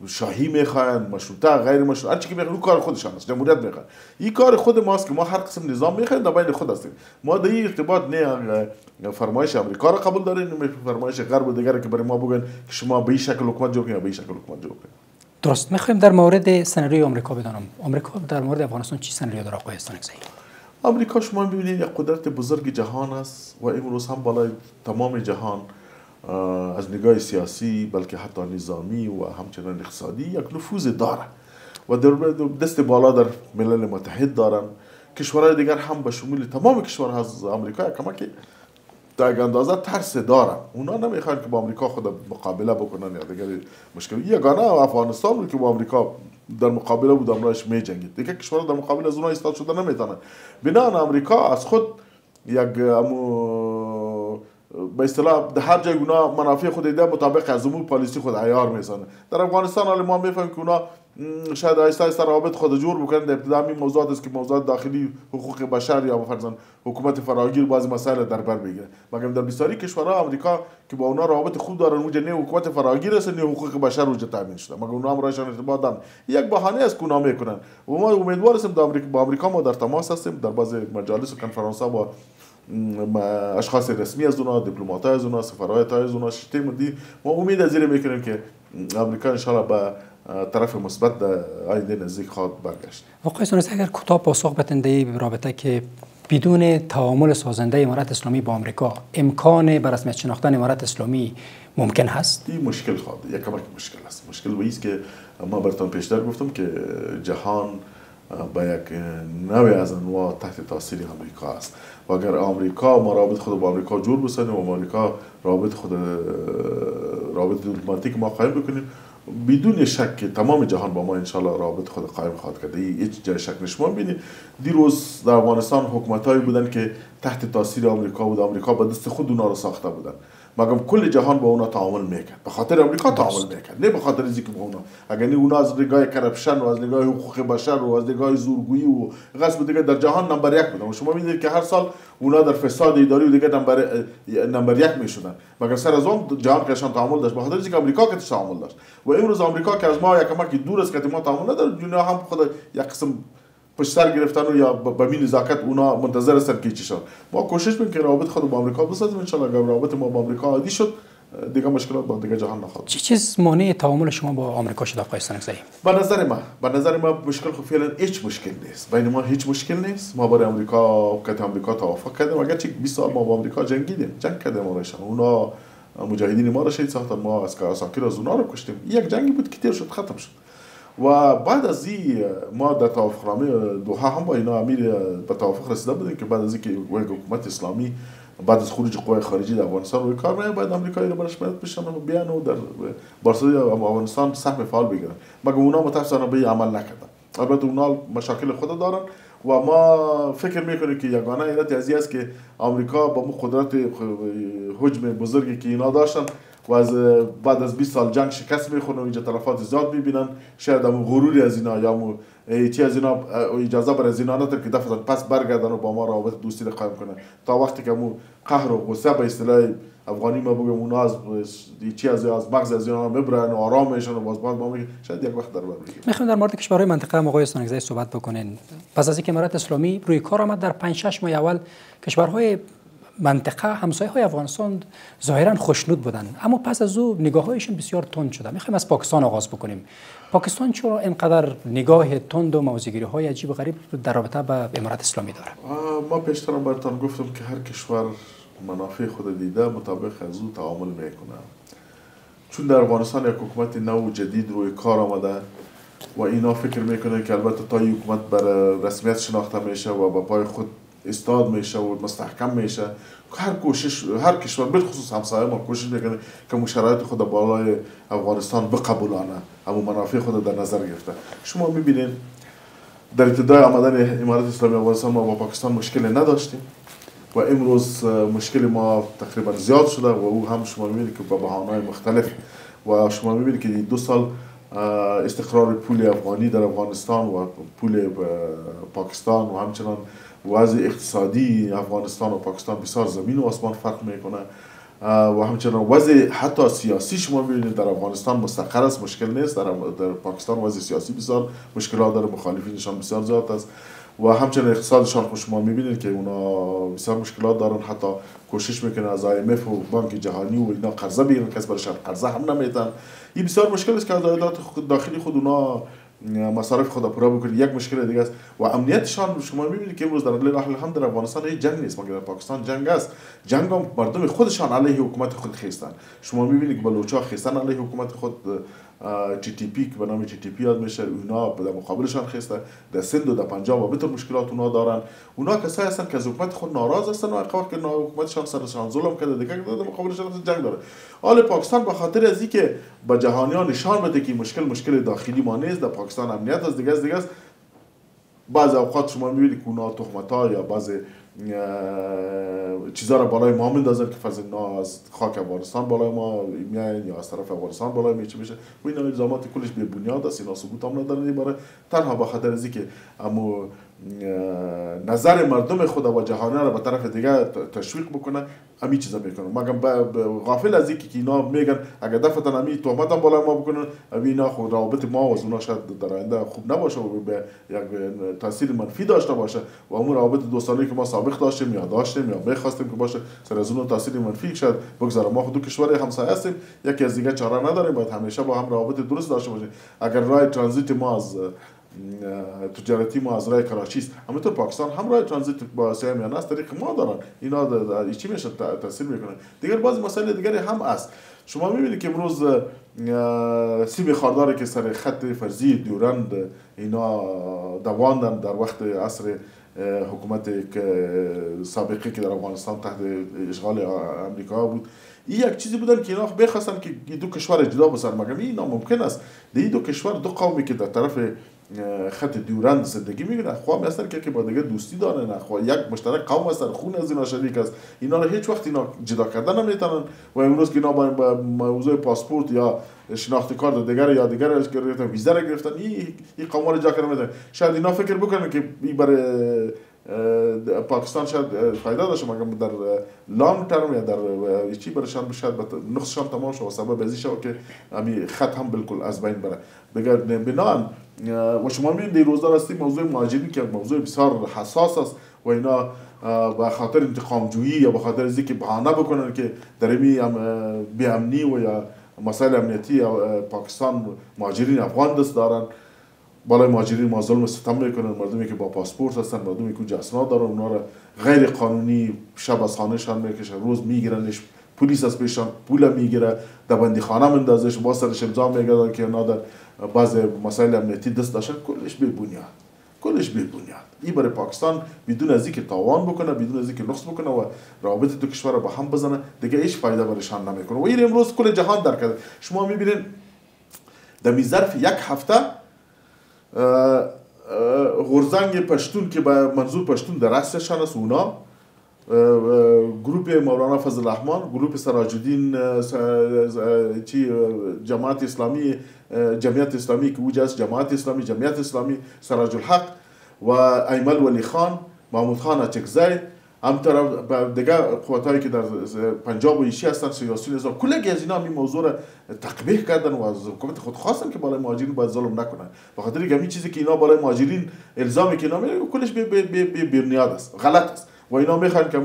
شاهی می‌خواین مشروطه غیر مشروطه هر که می‌خواین کار خودشان است جمهوریت می‌خواین. این کار خود ماست که ما هر قسم نظام می‌خوایم در بین خود هستیم. ما در این ارتباط نه فرمایش امریکا را قبول داریم نه فرمایش غرب دیگر که برای ما بگن که شما به این شکل حکومت یا به این شکل حکومت جور کنید درست. می‌خوایم در مورد سناریوی آمریکا بدانم. آمریکا در مورد افغانستان چی سناریو داره آقای استانکزی؟ آمریکا شما ببینید یک قدرت بزرگ جهان است و امروز هم بالای تمام جهان از نگاه سیاسی بلکه حتی نظامی و همچنان اقتصادی یک نفوذ داره و در دست بالا در ملل متحد دارن. کشورهای دیگر هم به شمول تمام کشورها از آمریکا کمک در اندازه ترس دارن اونا نمی‌خوان که با آمریکا خود مقابله بکنن یا دیگر مشکل. یگانه افغانستان بود که با آمریکا در مقابله بود امرایش می جنگید. دیگه کشورها در مقابل از اونها ایستاد شده نمی‌تونن بنا آمریکا از خود یک امو به اصطلاح در هر جای اونا منافع خود دیده مطابق از امور پالیسی خود عیار میزنه در افغانستان حالا ما میفهمیم که اونا شاید آیسته آیسته روابط خود جور بکنن در ابتدا می موضوعات است که موضوعات داخلی حقوق بشر یا فرضاً حکومت فراگیر بعضی مسائل در بر بگیره. مگر در بسیاری کشورها آمریکا که با اونا روابط خوب دارن اونجا نه حکومت فراگیر است نه حقوق بشر اونجا تامین شده. مگر اونا هم رایشان ارتباط دارن؟ یک بهانه است که اونا میکنن. و ما امیدوار هستیم با آمریکا ما در تماس هستیم در بعضی مجالس و کنفرانس ها با اشخاص رسمی از اونا دیپلمات از اونا سفارت از اونا شتیم دی ما امید از می‌کنیم که آمریکا ان به طرف مثبت در آینده نزدیک خواهد برگشت. آقای سونس اگر کوتاه پاسخ بتنده به رابطه که بدون تعامل سازنده امارت اسلامی با آمریکا امکان بر رسمیت شناختن امارت اسلامی ممکن هست؟ این مشکل خواهد یک کمک مشکل است. مشکل به که ما برتان پیشتر گفتم که جهان به یک نوع از انواع تحت تاثیر آمریکا است. و اگر آمریکا ما رابط خود با آمریکا جور بسازیم و آمریکا رابط خود رابط دیپلماتیک ما قایم بکنیم بدون شک تمام جهان با ما انشالله رابط خود قایم خواهد کرد. هیچ جای شک نشما بینید دیروز در افغانستان حکومت هایی بودن که تحت تاثیر آمریکا بود. آمریکا به دست خود اونا رو ساخته بودن. مگم کل جهان با اونا تعامل می‌کرد؟ به خاطر آمریکا تعامل می‌کرد. نه به خاطر اینکه با اونا. اگر نه اونا از نگاه کرپشن و از نگاه حقوق بشر و از نگاه زورگویی و غصب دیگه در جهان نمبر یک بودن. و شما می‌دید که هر سال اونا در فساد اداری و دیگه نمبر نمبر یک می‌شدن. مگر سر از اون جهان کشان تعامل داشت؟ به خاطر اینکه آمریکا که تعامل داشت. و امروز آمریکا که از ما یک کمکی دور است که ما تعامل نداره دنیا هم خود یک قسم پشت سر گرفتن و یا به می نزاکت اونا منتظر هستن که چی شد ما کوشش می‌کنیم که روابط خود با آمریکا بسازیم ان اگر روابط ما با آمریکا عادی شد دیگه مشکلات با دیگه جهان نخواهد چه چیز مانع تعامل شما با آمریکا شد آقای استانکزی به نظر ما به نظر ما مشکل خب فعلا هیچ مشکل نیست. بین ما هیچ مشکل نیست. ما برای آمریکا که آمریکا توافق کردیم. اگر چه 20 سال ما با آمریکا جنگیدیم. جنگ کردیم اونشان اونا مجاهدین ما را شهید ساختن ما از کاراساکی از اونا رو کشتیم. یک جنگی بود که تیر شد ختم شد. و بعد از این ما در توافقنامه دوها هم با اینا امیر به توافق رسیده بودیم که بعد از اینکه حکومت اسلامی بعد از خروج قوای خارجی در افغانستان روی کار میاد بعد آمریکایی رو برش مدد بشن و بیان و در بارسای افغانستان سهم فعال بگیرن. مگر اونا متاسفانه به عمل نکردن؟ البته اونا مشاکل خود دارن و ما فکر میکنیم که یگانه علت از است که آمریکا با مو قدرت حجم بزرگی که اینا داشتن و از بعد از 20 سال جنگ شکست می‌خورن و اینجا تلفات زیاد می‌بینن. شاید هم غروری از اینا یا مو چی از اینا اجازه بر از اینا نداره که دفعه پس برگردن و با ما روابط دوستی قایم کنن. تا وقتی که مو قهر و غصه به اصطلاح افغانی ما بگم اونا از چی از از مغز از اینا می‌برن و آرام میشن و باز باز ما شاید یک وقت در بر می‌خوام در مورد کشورهای منطقه هم آقای استانگزی صحبت بکنین. پس از اینکه امارات اسلامی روی کار آمد در 5 6 ماه اول کشورهای منطقه همسایه های افغانستان ظاهرا خوشنود بودند اما پس از او نگاه هایشون بسیار تند شده. می‌خوایم از پاکستان آغاز بکنیم. پاکستان چرا اینقدر نگاه تند و موضوعگیری های عجیب و غریب در رابطه به امارات اسلامی داره؟ ما پیشترم براتون گفتم که هر کشور منافع خود دیده مطابق از او تعامل می‌کنه. چون در افغانستان یک حکومت نو جدید روی کار آمده و اینا فکر می‌کنه که البته تا حکومت بر رسمیت شناخته میشه و با پای خود استاد میشه و مستحکم میشه. هر کوشش هر کشور بالخصوص همسایه ما کوشش می‌کنه که مشرایط خود بالای افغانستان بقبولانه اما منافع خود در نظر گرفته. شما می‌بینید در ابتدای آمدن امارات اسلامی افغانستان ما با پاکستان مشکلی نداشتیم. و امروز مشکل ما تقریبا زیاد شده و او هم شما می‌بینید که با بهانه‌های مختلف. و شما می‌بینید که دو سال استقرار پول افغانی در افغانستان و پول پاکستان و همچنان وضع اقتصادی افغانستان و پاکستان بسیار زمین و آسمان فرق می‌کنه. و همچنان وضع حتی سیاسی شما ببینید در افغانستان مستقر است مشکل نیست. در, در پاکستان وضع سیاسی بسیار مشکلات داره مخالفینشان بسیار زیاد است. و همچنین اقتصادشان خود شما می‌بینید که اونا بسیار مشکلات دارن. حتی کوشش می‌کنه از IMF و بانک جهانی و اینا قرضه بگیرن کس برشان قرضه هم نمیتن این بسیار مشکل است که از داخلی خود اونا مصارف خود پوره بکنید یک مشکل دیگه است و امنیتشان شما می‌بینید که امروز در لیل هم در افغانستان هیچ جنگ نیست. مگر پاکستان جنگ است. جنگ هم مردم خودشان علیه حکومت خود خیستن. شما می‌بینید که بلوچا خیستن علیه حکومت خود TTP که به نام TTP یاد میشه اونا در مقابلشان خیسته در سند و در پنجاب و بطور مشکلات اونا دارن. اونا کسایی هستن که از حکومت خود ناراض هستن و وقت که حکومتشان سرشان ظلم کرده دیگه در مقابلشان جنگ داره. حال پاکستان به خاطر از اینکه به جهانیان نشان بده که مشکل مشکل داخلی ما نیست در پاکستان امنیت از دیگه از دیگه است. بعض اوقات شما می‌بینید که اونا تهمت یا بعض چیزا رو بالای ما میندازن که اینا از خاک افغانستان بالای ما میاین یا از طرف افغانستان بالای میچه میشه. و این الزامات کلش به بنیاد است اینا ثبوت هم ندارن. باره تنها به خاطر از که امو نظر مردم خود و جهانی را به طرف دیگه تشویق بکنه همین چیزا می‌کنن مگم غافل از اینکه اینا میگن اگر دفتن همین تهمت هم بالا ما بکنن اینا خود روابط ما و اونا شاید در آینده خوب نباشه و به یک تاثیر منفی داشته باشه و اون روابط دو سالی که ما سابق داشتیم یا داشتیم یا می‌خواستیم که باشه سر از اون تاثیر منفی شاید بگذاره. ما خود دو کشور همسایه هستیم یکی از دیگه چاره نداریم باید همیشه با هم روابط درست داشته باشیم. اگر راه ترانزیت ما از تجارتی ما از راه کراچی است همینطور پاکستان هم راه ترانزیت با آسیا میانه است طریق ما دارن. اینا چی میشه تاثیر میکنه دیگر بعضی مسائل دیگری هم است. شما میبینید که امروز سیب خارداری که سر خط فرضی دیورند اینا دواندن در وقت عصر حکومت سابقه که در افغانستان تحت اشغال امریکا بود. این یک چیزی بودن که اینا بخواستن که دو کشور جدا بسن مگر این ناممکن است؟ دی دو کشور دو قومی که در طرف خط دیورند زندگی می‌کنن خواه هستن که با دیگه دوستی دارن خواه یک مشترک قوم هستن خون از اینا شریک است. اینا رو هیچ وقت اینا جدا کردن نمی‌تونن. و امروز که اینا با موضوع پاسپورت یا شناختی کارت دیگر یا دیگر رو گرفتن ویزا رو گرفتن این قوم رو جا کردن شاید اینا فکر بکنن که این برای پاکستان شاید فایده داشته مگر در لانگ ترم یا در چی برشان شاید نقصشان تمام شد و سبب ازی شد که همین خط هم بالکل از بین بره. بگر بنان و شما میبینید روزدار هستی موضوع مهاجرین که موضوع بسیار حساس است و اینا به خاطر انتقام جویی یا به خاطر از که بهانه بکنن که در می امنی و یا مسائل امنیتی پاکستان مهاجرین افغان دست دارن. بالای مهاجرین ما ظلم ستم میکنن مردمی که با پاسپورت هستن مردمی که جسنا دارن اونا را غیر قانونی شب از خانهشان میکشن روز میگیرنش پلیس از پیشان پول میگیره در بندی خانه مندازش با سرش امضا میگیرن که اونا در بعض مسائل امنیتی دست داشتن کلش بی بنیاد. کلش بی بنیاد. این برای پاکستان بدون از اینکه تاوان بکنه بدون از اینکه نقص بکنه و روابط دو کشور رو با هم بزنه دیگه هیچ فایده برایشان نمیکنه. و این امروز کل جهان درک کرده. شما میبینید در ظرف یک هفته غرزنگ پشتون که به منظور پشتون در رأسشان است اونا. گروپ مولانا فضل الرحمن گروپ سراج الدین جماعت اسلامی جمعیت اسلامی که وجه جماعت اسلامی جمعیت اسلامی سراج الحق و ایمل ولی خان محمود خان اچکزی هم طرف دیگه قوتایی که در پنجاب و ایشی هستن سیاسی نظام کلگی از اینا این موضوع را تقبیح کردن و از حکومت خود خواستن که بالای مهاجرین باید ظلم نکنن بخاطر اینکه همین چیزی که اینا بالای مهاجرین الزامی که اینا میگن کلش بی است غلط است و اینا میخوان که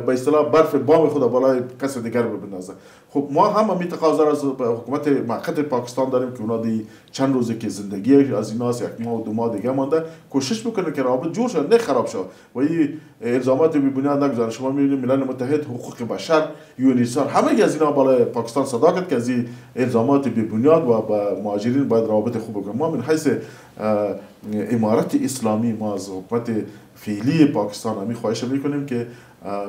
به اصطلاح برف بام خود بالای کس دیگر بندازه خب ما هم همین تقاضا از حکومت موقت پاکستان داریم که اونا دی چند روزه که زندگی از ایناست یک ماه و دو ماه دیگه مانده کوشش بکنه که رابط جور شد نه خراب شد. و این الزامات بی بنیاد نگذاره شما میبینید ملل متحد حقوق بشر یونیسار همه از اینا بالای پاکستان صدا کرد که از این الزامات بی بنیاد و با مهاجرین باید رابط خوب بکنه ما من حیث امارت اسلامی ما از حکومت فعلی پاکستان همی خواهش می‌کنیم که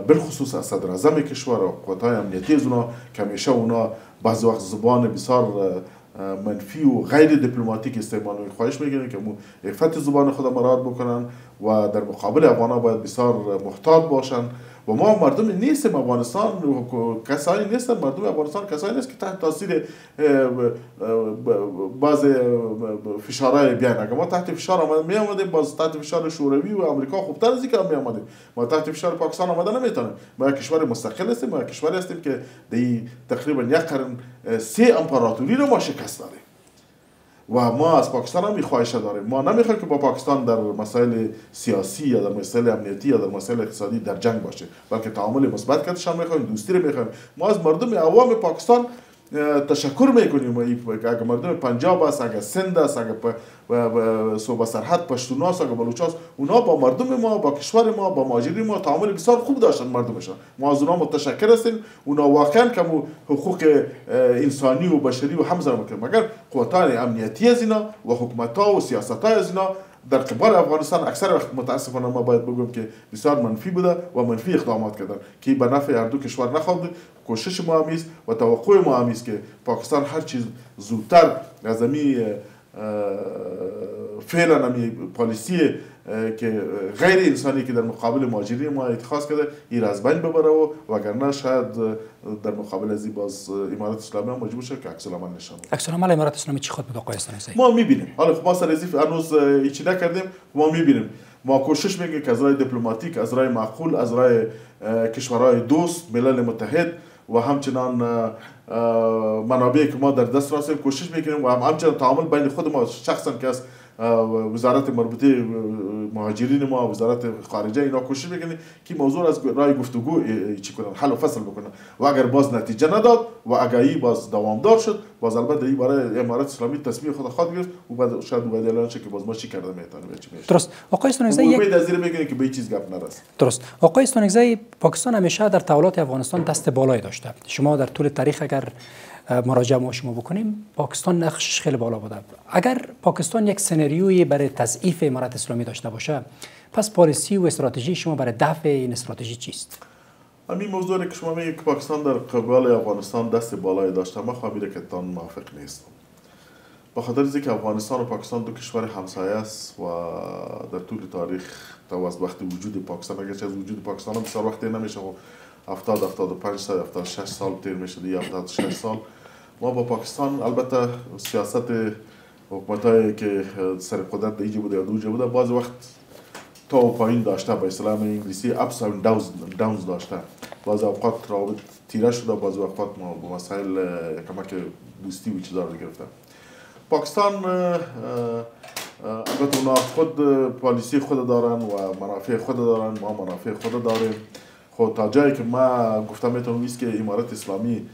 بالخصوص از صدر اعظم کشور و قوتهای امنیتی از اونا که همیشه اونا بعض وقت زبان بسیار منفی و غیر دیپلماتیک استعمال می خواهش می‌گیریم که عفت زبان خود مراد بکنن. و در مقابل افغان باید بسیار محتاط باشند. و ما مردم نیستیم افغانستان کسایی نیستن مردم افغانستان کسایی نیست که تحت تاثیر بعض فشارهای بیان. اگر ما تحت فشار آمده می آمدیم باز تحت فشار شوروی و امریکا خوبتر از اینکه می آمدیم. ما تحت فشار پاکستان آمده نمی‌تونیم. ما کشور مستقل هستیم ما یک کشور هستیم که دی تقریبا یک قرن سه امپراتوری رو ما شکست داریم و ما از پاکستان هم خواهش داریم. ما نمی‌خوایم که با پاکستان در مسائل سیاسی یا در مسائل امنیتی یا در مسائل اقتصادی در جنگ باشه بلکه تعامل مثبت کردشان می‌خوایم دوستی رو می‌خوایم. ما از مردم عوام پاکستان تشکر میکنیم اگر مردم پنجاب است اگر سند است اگر صوبه سرحد پشتوناست اگر بلوچاست اونا با مردم ما با کشور ما با ماجری ما تعامل بسیار خوب داشتن مردمشان ما از اونا متشکر هستیم. اونا واقعا که حقوق انسانی و بشری و هم میکنیم مگر قوتان امنیتی از اینا و حکومت ها و سیاست ها از اینا در قبال افغانستان اکثر وقت متاسفانه ما باید بگم که بسیار منفی بوده و منفی اقدامات کردن که به نفع هر دو کشور نخواد کوشش ما همیست و توقع ما همیست که پاکستان هر چیز زودتر از امی فعلا امی پالیسی که غیر انسانی که در مقابل ماجری ما اتخاذ کرده این از بین ببره و وگرنه شاید در مقابل از باز امارات اسلامی هم مجبور شد که عکس العمل عکس العمل امارات اسلامی چی خود به آقای ما می‌بینیم. حالا ما سر ازی هنوز هیچی نکردیم ما می‌بینیم. ما کوشش می‌کنیم که از راه دیپلماتیک از راه معقول از راه کشورهای دوست ملل متحد و همچنان منابعی که ما در دست راسیم کوشش می‌کنیم و همچنان تعامل بین خود ما شخصا که از وزارت مربوطه مهاجرین ما وزارت خارجه اینا کوشش می‌کنه که موضوع از رای گفتگو چی کنن حل و فصل بکنن. و اگر باز نتیجه نداد و اگر ای باز دوامدار شد باز البته ای برای امارات اسلامی تصمیم خود خواهد گرفت. و بعد شاید باید اعلان که باز ما چی کرده می‌تونه چی درست. آقای استانگزی یک از میگه که به چیز گپ نرسه. درست. آقای استانگزی پاکستان همیشه در تولات افغانستان دست بالایی داشته. شما در طول تاریخ اگر مراجعه ما شما بکنیم پاکستان نقشش خیلی بالا بوده. اگر پاکستان یک سناریوی برای تضعیف امارات اسلامی داشته باشه پس پالیسی و استراتژی شما برای دفع این استراتژی چیست؟ همین موضوع که شما میگید که پاکستان در قبال افغانستان دست بالای داشته ما خواهی که تان موافق نیستم با خاطر اینکه افغانستان و پاکستان دو کشور همسایه است و در طول تاریخ تا از وقت وجود پاکستان اگر از وجود پاکستان بسیار وقتی نمیشه و 70 75 سال 76 سال تیر میشه یا 76 سال. ما با پاکستان البته سیاست حکومت که سر قدرت دیجی بوده یا دوجه بوده بعض وقت تا و پایین داشته به اسلام انگلیسی اپس و داونز داشته. بعض اوقات رابط تیره شده بعض اوقات ما با مسائل کمک دوستی و چیزا رو گرفته پاکستان البته اونا خود پالیسی خود دارن و منافع خود دارن ما منافع خود داریم. خب تا جایی که ما گفتم میتونم که امارت اسلامی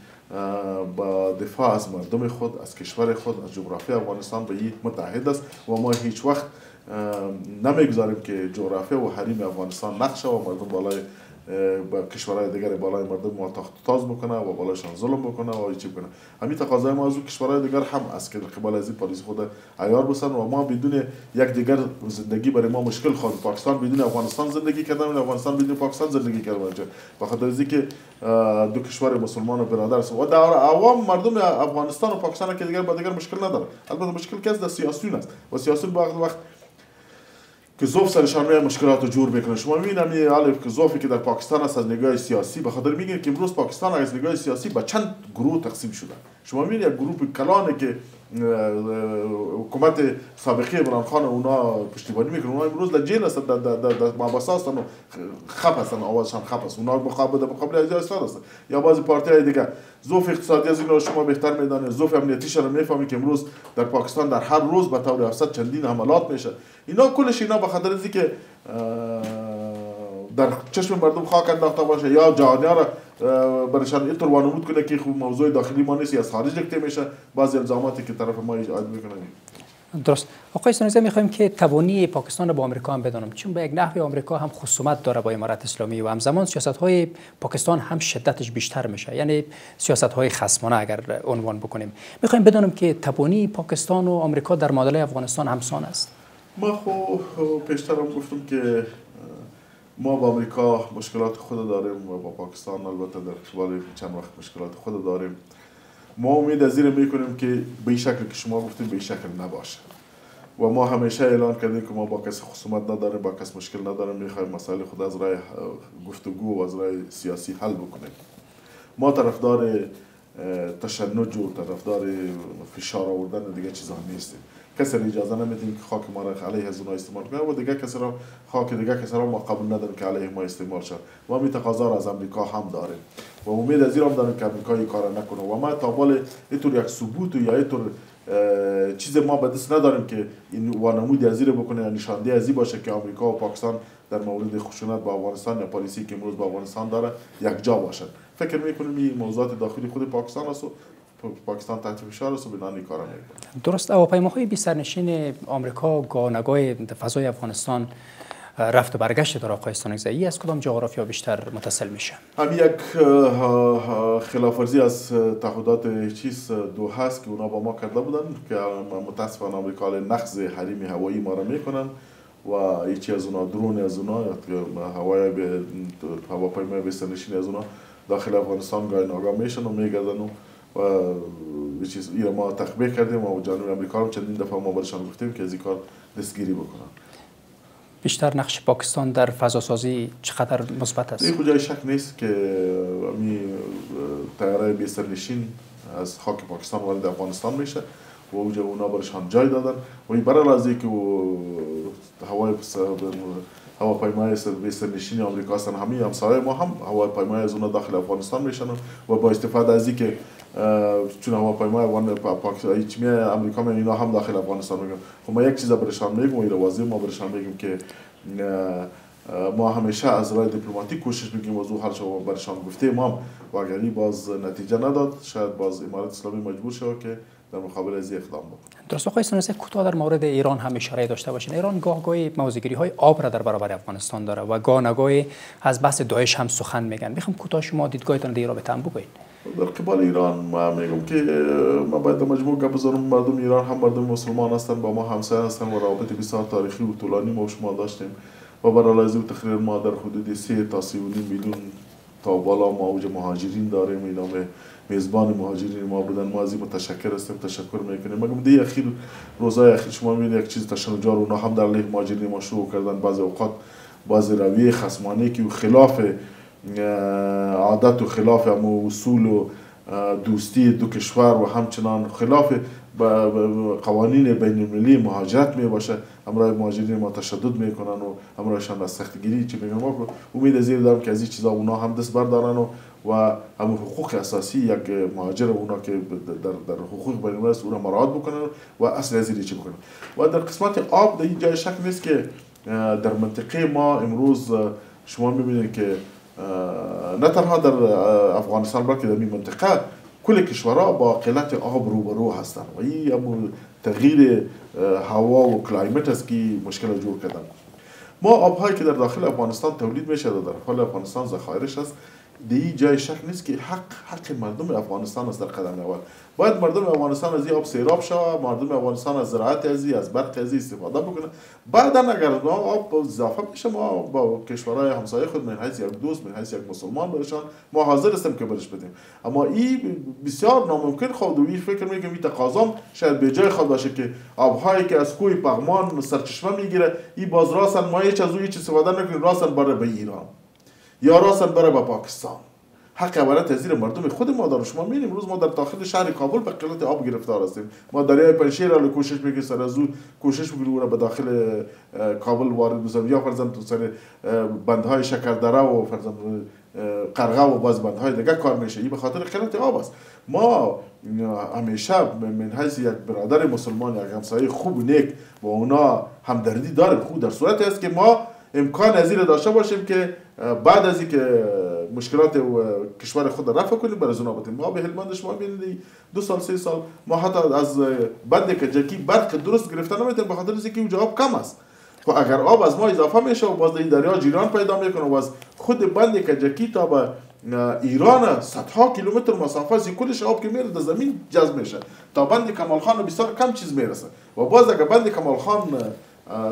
با دفاع از مردم خود از کشور خود از جغرافی افغانستان به این متحد است و ما هیچ وقت نمی‌گذاریم که جغرافی و حریم افغانستان نقشه و مردم بالای با کشورهای دیگر بالای مردم ما تاز بکنه و بالایشان ظلم بکنه و چی بکنه. همین تقاضای ما از کشورهای دیگر هم است که قبال از این پالیسی خود عیار بسن و ما بدون یک دیگر زندگی برای ما مشکل خواهد. پاکستان بدون افغانستان زندگی کردن و افغانستان بدون پاکستان زندگی کردن به خاطر از که دو کشور مسلمان و برادر است. و در عوام مردم افغانستان و پاکستان که دیگر با دیگر مشکل نداره البته مشکل که از سیاسیون است. و سیاسیون وقت که زوف سرشان میای مشکلات رو جور می‌کنه. شما می‌بینم یه که زوفی که در پاکستان است از نگاه سیاسی به خاطر که امروز پاکستان از نگاه سیاسی به چند گروه تقسیم شده. شما می‌بینید یک گروه کلانه که حکومت سابقه عمران خان اونا پشتیبانی می‌کنن. اونا امروز در جیل هستن در در در محبسه هستن و خپ هستن آوازشان خپ هست. اونا مقابل مقابل از اسرائیل هستن. یا بعضی پارتی های دیگه. زوف اقتصادی از اینا شما بهتر می‌دانید. زوف امنیتی رو می‌فهمید که امروز در پاکستان در هر روز به طور افسد چندین حملات میشه. اینا کلش اینا به خاطر که در چشم مردم خاک انداخته باشه یا جهانیا برشان اینطور وانمود کنه که خوب موضوع داخلی ما نیست از خارج دکته میشه. بعضی الزاماتی که طرف ما ایجاد می‌کنه. درست. آقای سنوزه می‌خوایم که توانی پاکستان با آمریکا هم بدانم. چون به یک نحوی آمریکا هم خصومت داره با امارات اسلامی و همزمان سیاست های پاکستان هم شدتش بیشتر میشه. یعنی سیاست های خصمانه اگر عنوان بکنیم. می‌خوایم بدانم که توانی پاکستان و آمریکا در معادله افغانستان همسان است. ما خب پیشتر هم گفتم که ما با امریکا مشکلات خود داریم و با پاکستان البته در قبال چند وقت مشکلات خود داریم. ما امید از این می‌کنیم که به شکل که شما گفتیم به شکل نباشه. و ما همیشه اعلان کردیم که ما با کسی خصومت نداریم با کس مشکل نداریم می‌خوایم مسائل خود از رای گفتگو و از رای سیاسی حل بکنیم. ما طرفدار تشنج و طرفدار فشار آوردن دیگه چیزا نیستیم. کسی را اجازه نمیدیم که خاک ما را علیه از اونها استعمال کنه و دیگه کسی را خاک دیگه کسی را ما قبول نداریم که علیه ما استعمال شد و می تقاضا از امریکا هم داریم. و امید از هم داریم که امریکا این کار نکنه. و ما تا بال اینطور یک ثبوت یا اینطور چیز ما به دست نداریم که این وانمودی از بکنه یا نشانده از باشه که آمریکا و پاکستان در مورد خشونت با افغانستان یا پالیسی که امروز با افغانستان داره یک جا باشد فکر می‌کنیم این موضوعات داخلی خود پاکستان است و پاکستان تحت فشار است و بنانی کار می‌کنه درست. هواپیماهای بی سرنشین آمریکا گاه فضای افغانستان رفت و برگشت در آقای ای از کدام جغرافیا بیشتر متصل میشه؟ هم یک خلافورزی از تعهدات چیز دو هست که اونا با ما کرده بودن که متاسفانه آمریکا نقض حریم هوایی ما را می‌کنن و یکی از اونا درون از اونا هوای به هواپیمای بسترنشین از اونا داخل افغانستان گاهی ناگاه میشن و میگردن و چیز ما تخبیه کردیم و جانب امریکا هم چندین دفعه ما برشان گفتیم که از این کار دستگیری بکنن بیشتر نقش پاکستان در فضا سازی چقدر مثبت است؟ این جای شک نیست که می تیاره بیستر نشین از خاک پاکستان وارد افغانستان میشه و اونجا اونا برشان جای دادن و این برای از که هوای هواپیمای بیستر نشین آمریکا هستن همه همسایه ما هم هواپیمای از اونا داخل افغانستان میشن و با استفاده از که چون هواپیمای افغان پاکستان چمی امریکا می اینا هم داخل افغانستان میگم خب ما یک چیز برشان میگم و واضح ما برشان میگیم که ما همیشه از راه دیپلماتیک کوشش می‌کنیم موضوع شد و برشان گفته ما و اگر باز نتیجه نداد. شاید باز امارات اسلامی مجبور شد که در مقابل از اقدام بکنه درست آقای سنوسی کوتاه در مورد ایران هم اشاره داشته باشین. ایران گاه گاهی موضوعگیری های آب را در برابر افغانستان داره و گاه نگاهی از بحث داعش هم سخن میگن. می‌خوام کوتاه شما دیدگاهتون در رابطه هم بگوید در قبال ایران ما میگم که ما باید مجموع گپ بزنم مردم ایران هم مردم مسلمان هستن با ما همسایه هستن و روابط بسیار تاریخی و طولانی ما شما داشتیم. و برای و تقریر ما در حدود 3 تا 3 میلیون تا بالا ما اوج مهاجرین داریم. اینا میزبان مهاجرین ما بودن. ما از این متشکر هستیم تشکر می‌کنیم. مگم دی اخیر روزای اخیر شما می‌بینید یک چیز تشنجار اونا هم در علیه مهاجرین ما شروع کردن؟ بعض اوقات بعض رویه خصمانه که خلاف عادت و خلاف هم اصول و دوستی دو کشور و همچنان خلاف قوانین بین المللی مهاجرت می باشه همراه مهاجرین ما تشدد می‌کنن و همراهشان از سختگیری چی میگن ما امید از دارم که از این چیزا اونا هم دست بردارن و و هم حقوق اساسی یک مهاجر اونا که در, در حقوق بین الملل اونا مراعات بکنن و اصل از چی بکنن. و در قسمت آب در این جای شک نیست که در منطقه ما امروز شما میبینید که نه تنها در افغانستان بلکه در این منطقه کل کشورها با قلت آب روبرو هستند و این تغییر هوا و کلایمت است که مشکل جور کردن. ما آبهایی که در داخل افغانستان تولید میشه در داخل افغانستان ذخایرش است دی جای شک نیست که حق حق مردم افغانستان است در قدم اول. باید مردم افغانستان از آب سیراب شود مردم افغانستان از زراعت ازی از برق ازی استفاده بکنه. بعدا اگر ما آب اضافه بشه ما با کشورهای همسایه خود من حیث یک دوست من حیث یک مسلمان برشان ما حاضر هستیم که برش بدیم. اما این بسیار ناممکن خود و فکر میگم این تقاضام شاید به جای خود باشه که آبهایی که از کوی پغمان سرچشمه می‌گیره این باز راسن ما هیچ از او هیچ استفاده نکنیم راسن بره به ایران. یا راسن بره به پاکستان. حق اول تزیر مردم خود ما داریم شما می‌بینیم امروز ما در داخل شهر کابل به قلت آب گرفتار هستیم. ما دریای پنشیر را کوشش می‌کنیم سر از کوشش می‌کنیم را به داخل کابل وارد بزنیم. یا فرزند سر بندهای شکردره و فرزند قرغه و باز بندهای دیگه کار میشه. این به خاطر قلت آب است. ما همیشه من حیث یک برادر مسلمان یک همسایه خوب و نیک و اونا همدردی داریم. خوب در صورت است که ما امکان از داشته باشیم که بعد از اینکه مشکلات کشور خود رفع کنیم برای بتیم ما به هلمند شما ببینید دو سال سه سال ما حتی از بند کجکی برق درست گرفتن نمیتونیم به خاطر اینکه اونجا آب کم است. خب اگر آب از ما اضافه میشه و باز این دریا جیران پیدا میکنه و از خود بند کجکی تا به ایران صدها کیلومتر مسافت از کلش آب که میره در زمین جذب میشه تا بند کمال خان بسیار کم چیز میرسه. و باز اگر بند کمال خان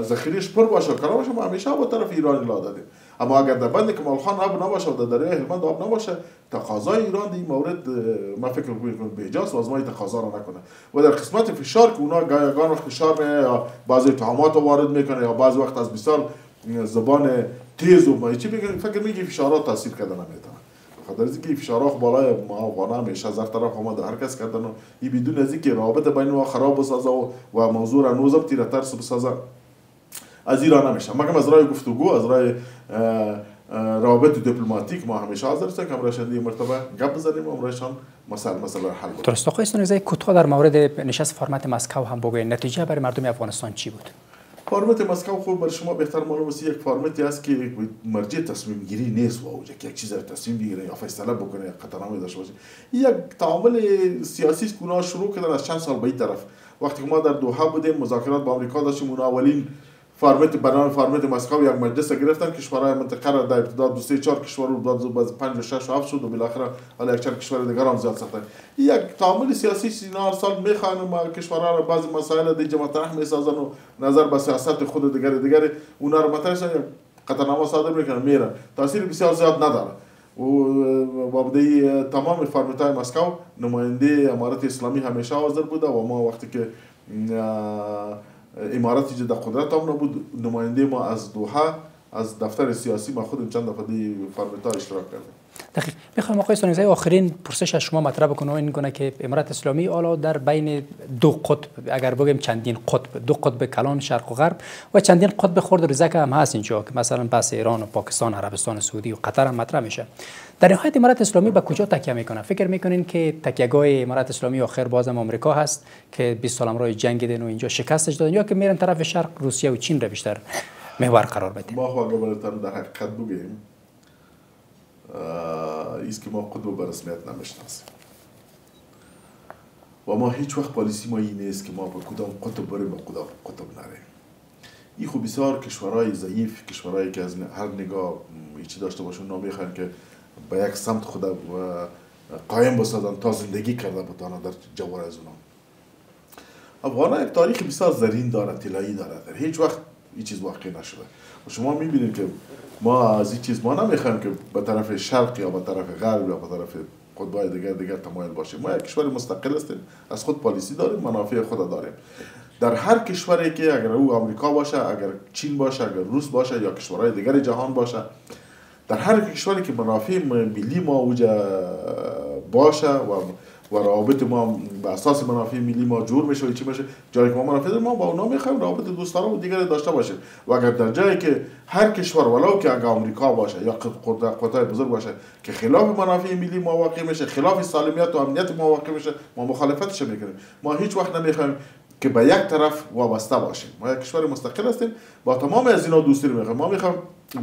ذخیرش پر باشه کارا باشه ما همیشه با طرف ایران لا دادیم اما اگر در بند کمال خان آب نباشه و در دریای هلمند آب نباشه تقاضای ایران این مورد ما فکر می‌کنم به اجاز و از ما تقاضا را نکنه. و در قسمت فشار که اونا گایگان وقت فشار یا بعضی اتهامات وارد می‌کنه یا بعضی وقت از مثال زبان تیز و ما چی بگم فکر میگه فشارات تاثیر کرده نمی‌تونه خاطر از اینکه فشارها بالای ما همیشه از طرف آمده هر کس کردن و این بدون از اینکه رابط بین ما خراب بسازه و, و موضوع را نوزم تیره ترس بسازه از ایران نمیشه مگم از راه گفتگو از راه روابط دیپلماتیک ما همیشه حاضر هستیم که امرشان مرتبه گپ بزنیم و امرشان مسئله مسئله حل کنیم. درست. آقای سنوزه کوتاه در مورد نشست فرمت مسکو هم بگوید نتیجه برای مردم افغانستان چی بود؟ فرمت مسکو خوب برای شما بهتر معلوم است. یک فرمتی است که مرجع تصمیم گیری نیست. و اوجه که یک چیز را تصمیم بگیره یا فیصله بکنه یا قطعنامه داشته باشه. یک تعامل سیاسی است که شروع کردن از چند سال به این طرف. وقتی که ما در دوحه بودیم مذاکرات با آمریکا داشتیم اون اولین فرمت برنامه فرمت مسکو یک مجلس گرفتن کشورهای منطقه را در ابتدا دو سه چهار کشور رو بعد پنج و شش و هفت شد و بالاخره حالا یک چند کشور دیگر هم زیاد ساختن. یک تعامل سیاسی سینا سال میخوان ما کشورها را بعضی مسائل دیگه مطرح میسازن و نظر به سیاست خود دیگر دیگر اونا رو مطرح شدن قطعنامه صادر میکنن میرن. تاثیر بسیار زیاد نداره. و وابده تمام فرمت های مسکو نماینده امارت اسلامی همیشه حاضر بوده و ما وقتی که امارات در قدرت هم نبود نماینده ما از دوحه از دفتر سیاسی ما خود چند دفعه فرمتا اشتراک کردیم. دقیق. می‌خوام آقای سونیزی آخرین پرسش از شما مطرح بکنم. این گونه که امارات اسلامی حالا در بین دو قطب اگر بگیم چندین قطب دو قطب کلان شرق و غرب و چندین قطب خرد رزک هم هست اینجا که مثلا بس ایران و پاکستان عربستان سعودی و قطر هم مطرح میشه. در نهایت امارات اسلامی به کجا تکیه می‌کنه؟ فکر می‌کنین که تکیهگاه امارات اسلامی آخر بازم آمریکا هست که 20 سال امروز جنگ دادن و اینجا شکستش دادن یا که میرن طرف شرق روسیه و چین رو بیشتر محور قرار بدیم ما در حقیقت بگیم ایست که ما قطب به رسمیت نمی‌شناسیم و ما هیچ وقت پالیسی ما این نیست که ما به کدام قطب بریم و کدام قطب نریم. این خوب بسیار کشورهای ضعیف کشورهایی که از هر نگاه چی داشته باشون نمی‌خوان که به یک سمت خود قایم بسازن تا زندگی کرده بتانه در جوار از اونا. افغان یک تاریخ بسیار زرین داره طلایی داره در هیچ وقت این چیز واقع نشده. و شما می‌بینید که ما از این چیز ما نمی‌خوایم که به طرف شرق یا به طرف غرب یا به طرف قطبای دیگر دیگر تمایل باشیم. ما یک کشور مستقل هستیم. از خود پالیسی داریم منافع خود داریم. در هر کشوری که اگر او آمریکا باشه اگر چین باشه اگر روس باشه یا کشورهای دیگر جهان باشه در هر کشوری که منافع ملی ما اوجا باشه و و روابط ما به اساس منافع ملی ما جور میشه و چی میشه؟ جایی که ما منافع ما با اونا می‌خوایم روابط دوستانه و دیگر داشته باشه و اگر در جایی که هر کشور ولو که اگر آمریکا باشه یا قطعه بزرگ باشه که خلاف منافع ملی ما واقع میشه خلاف سالمیت و امنیت ما واقع میشه ما مخالفتش می‌کنیم. ما هیچ وقت نمی‌خوایم که به یک طرف وابسته باشیم. ما یک کشور مستقل هستیم. با تمام از اینا دوستی می‌خوایم. ما می‌خوایم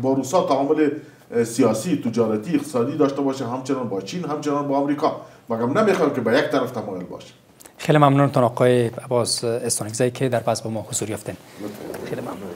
با روسا تعامل سیاسی تجارتی اقتصادی داشته باشه همچنان با چین همچنان با آمریکا. مگم نمی‌خوام که به یک طرف تمایل باشه خیلی ممنونتون آقای عباس استانکزی که در پس با ما حضور یافتین. خیلی ممنون.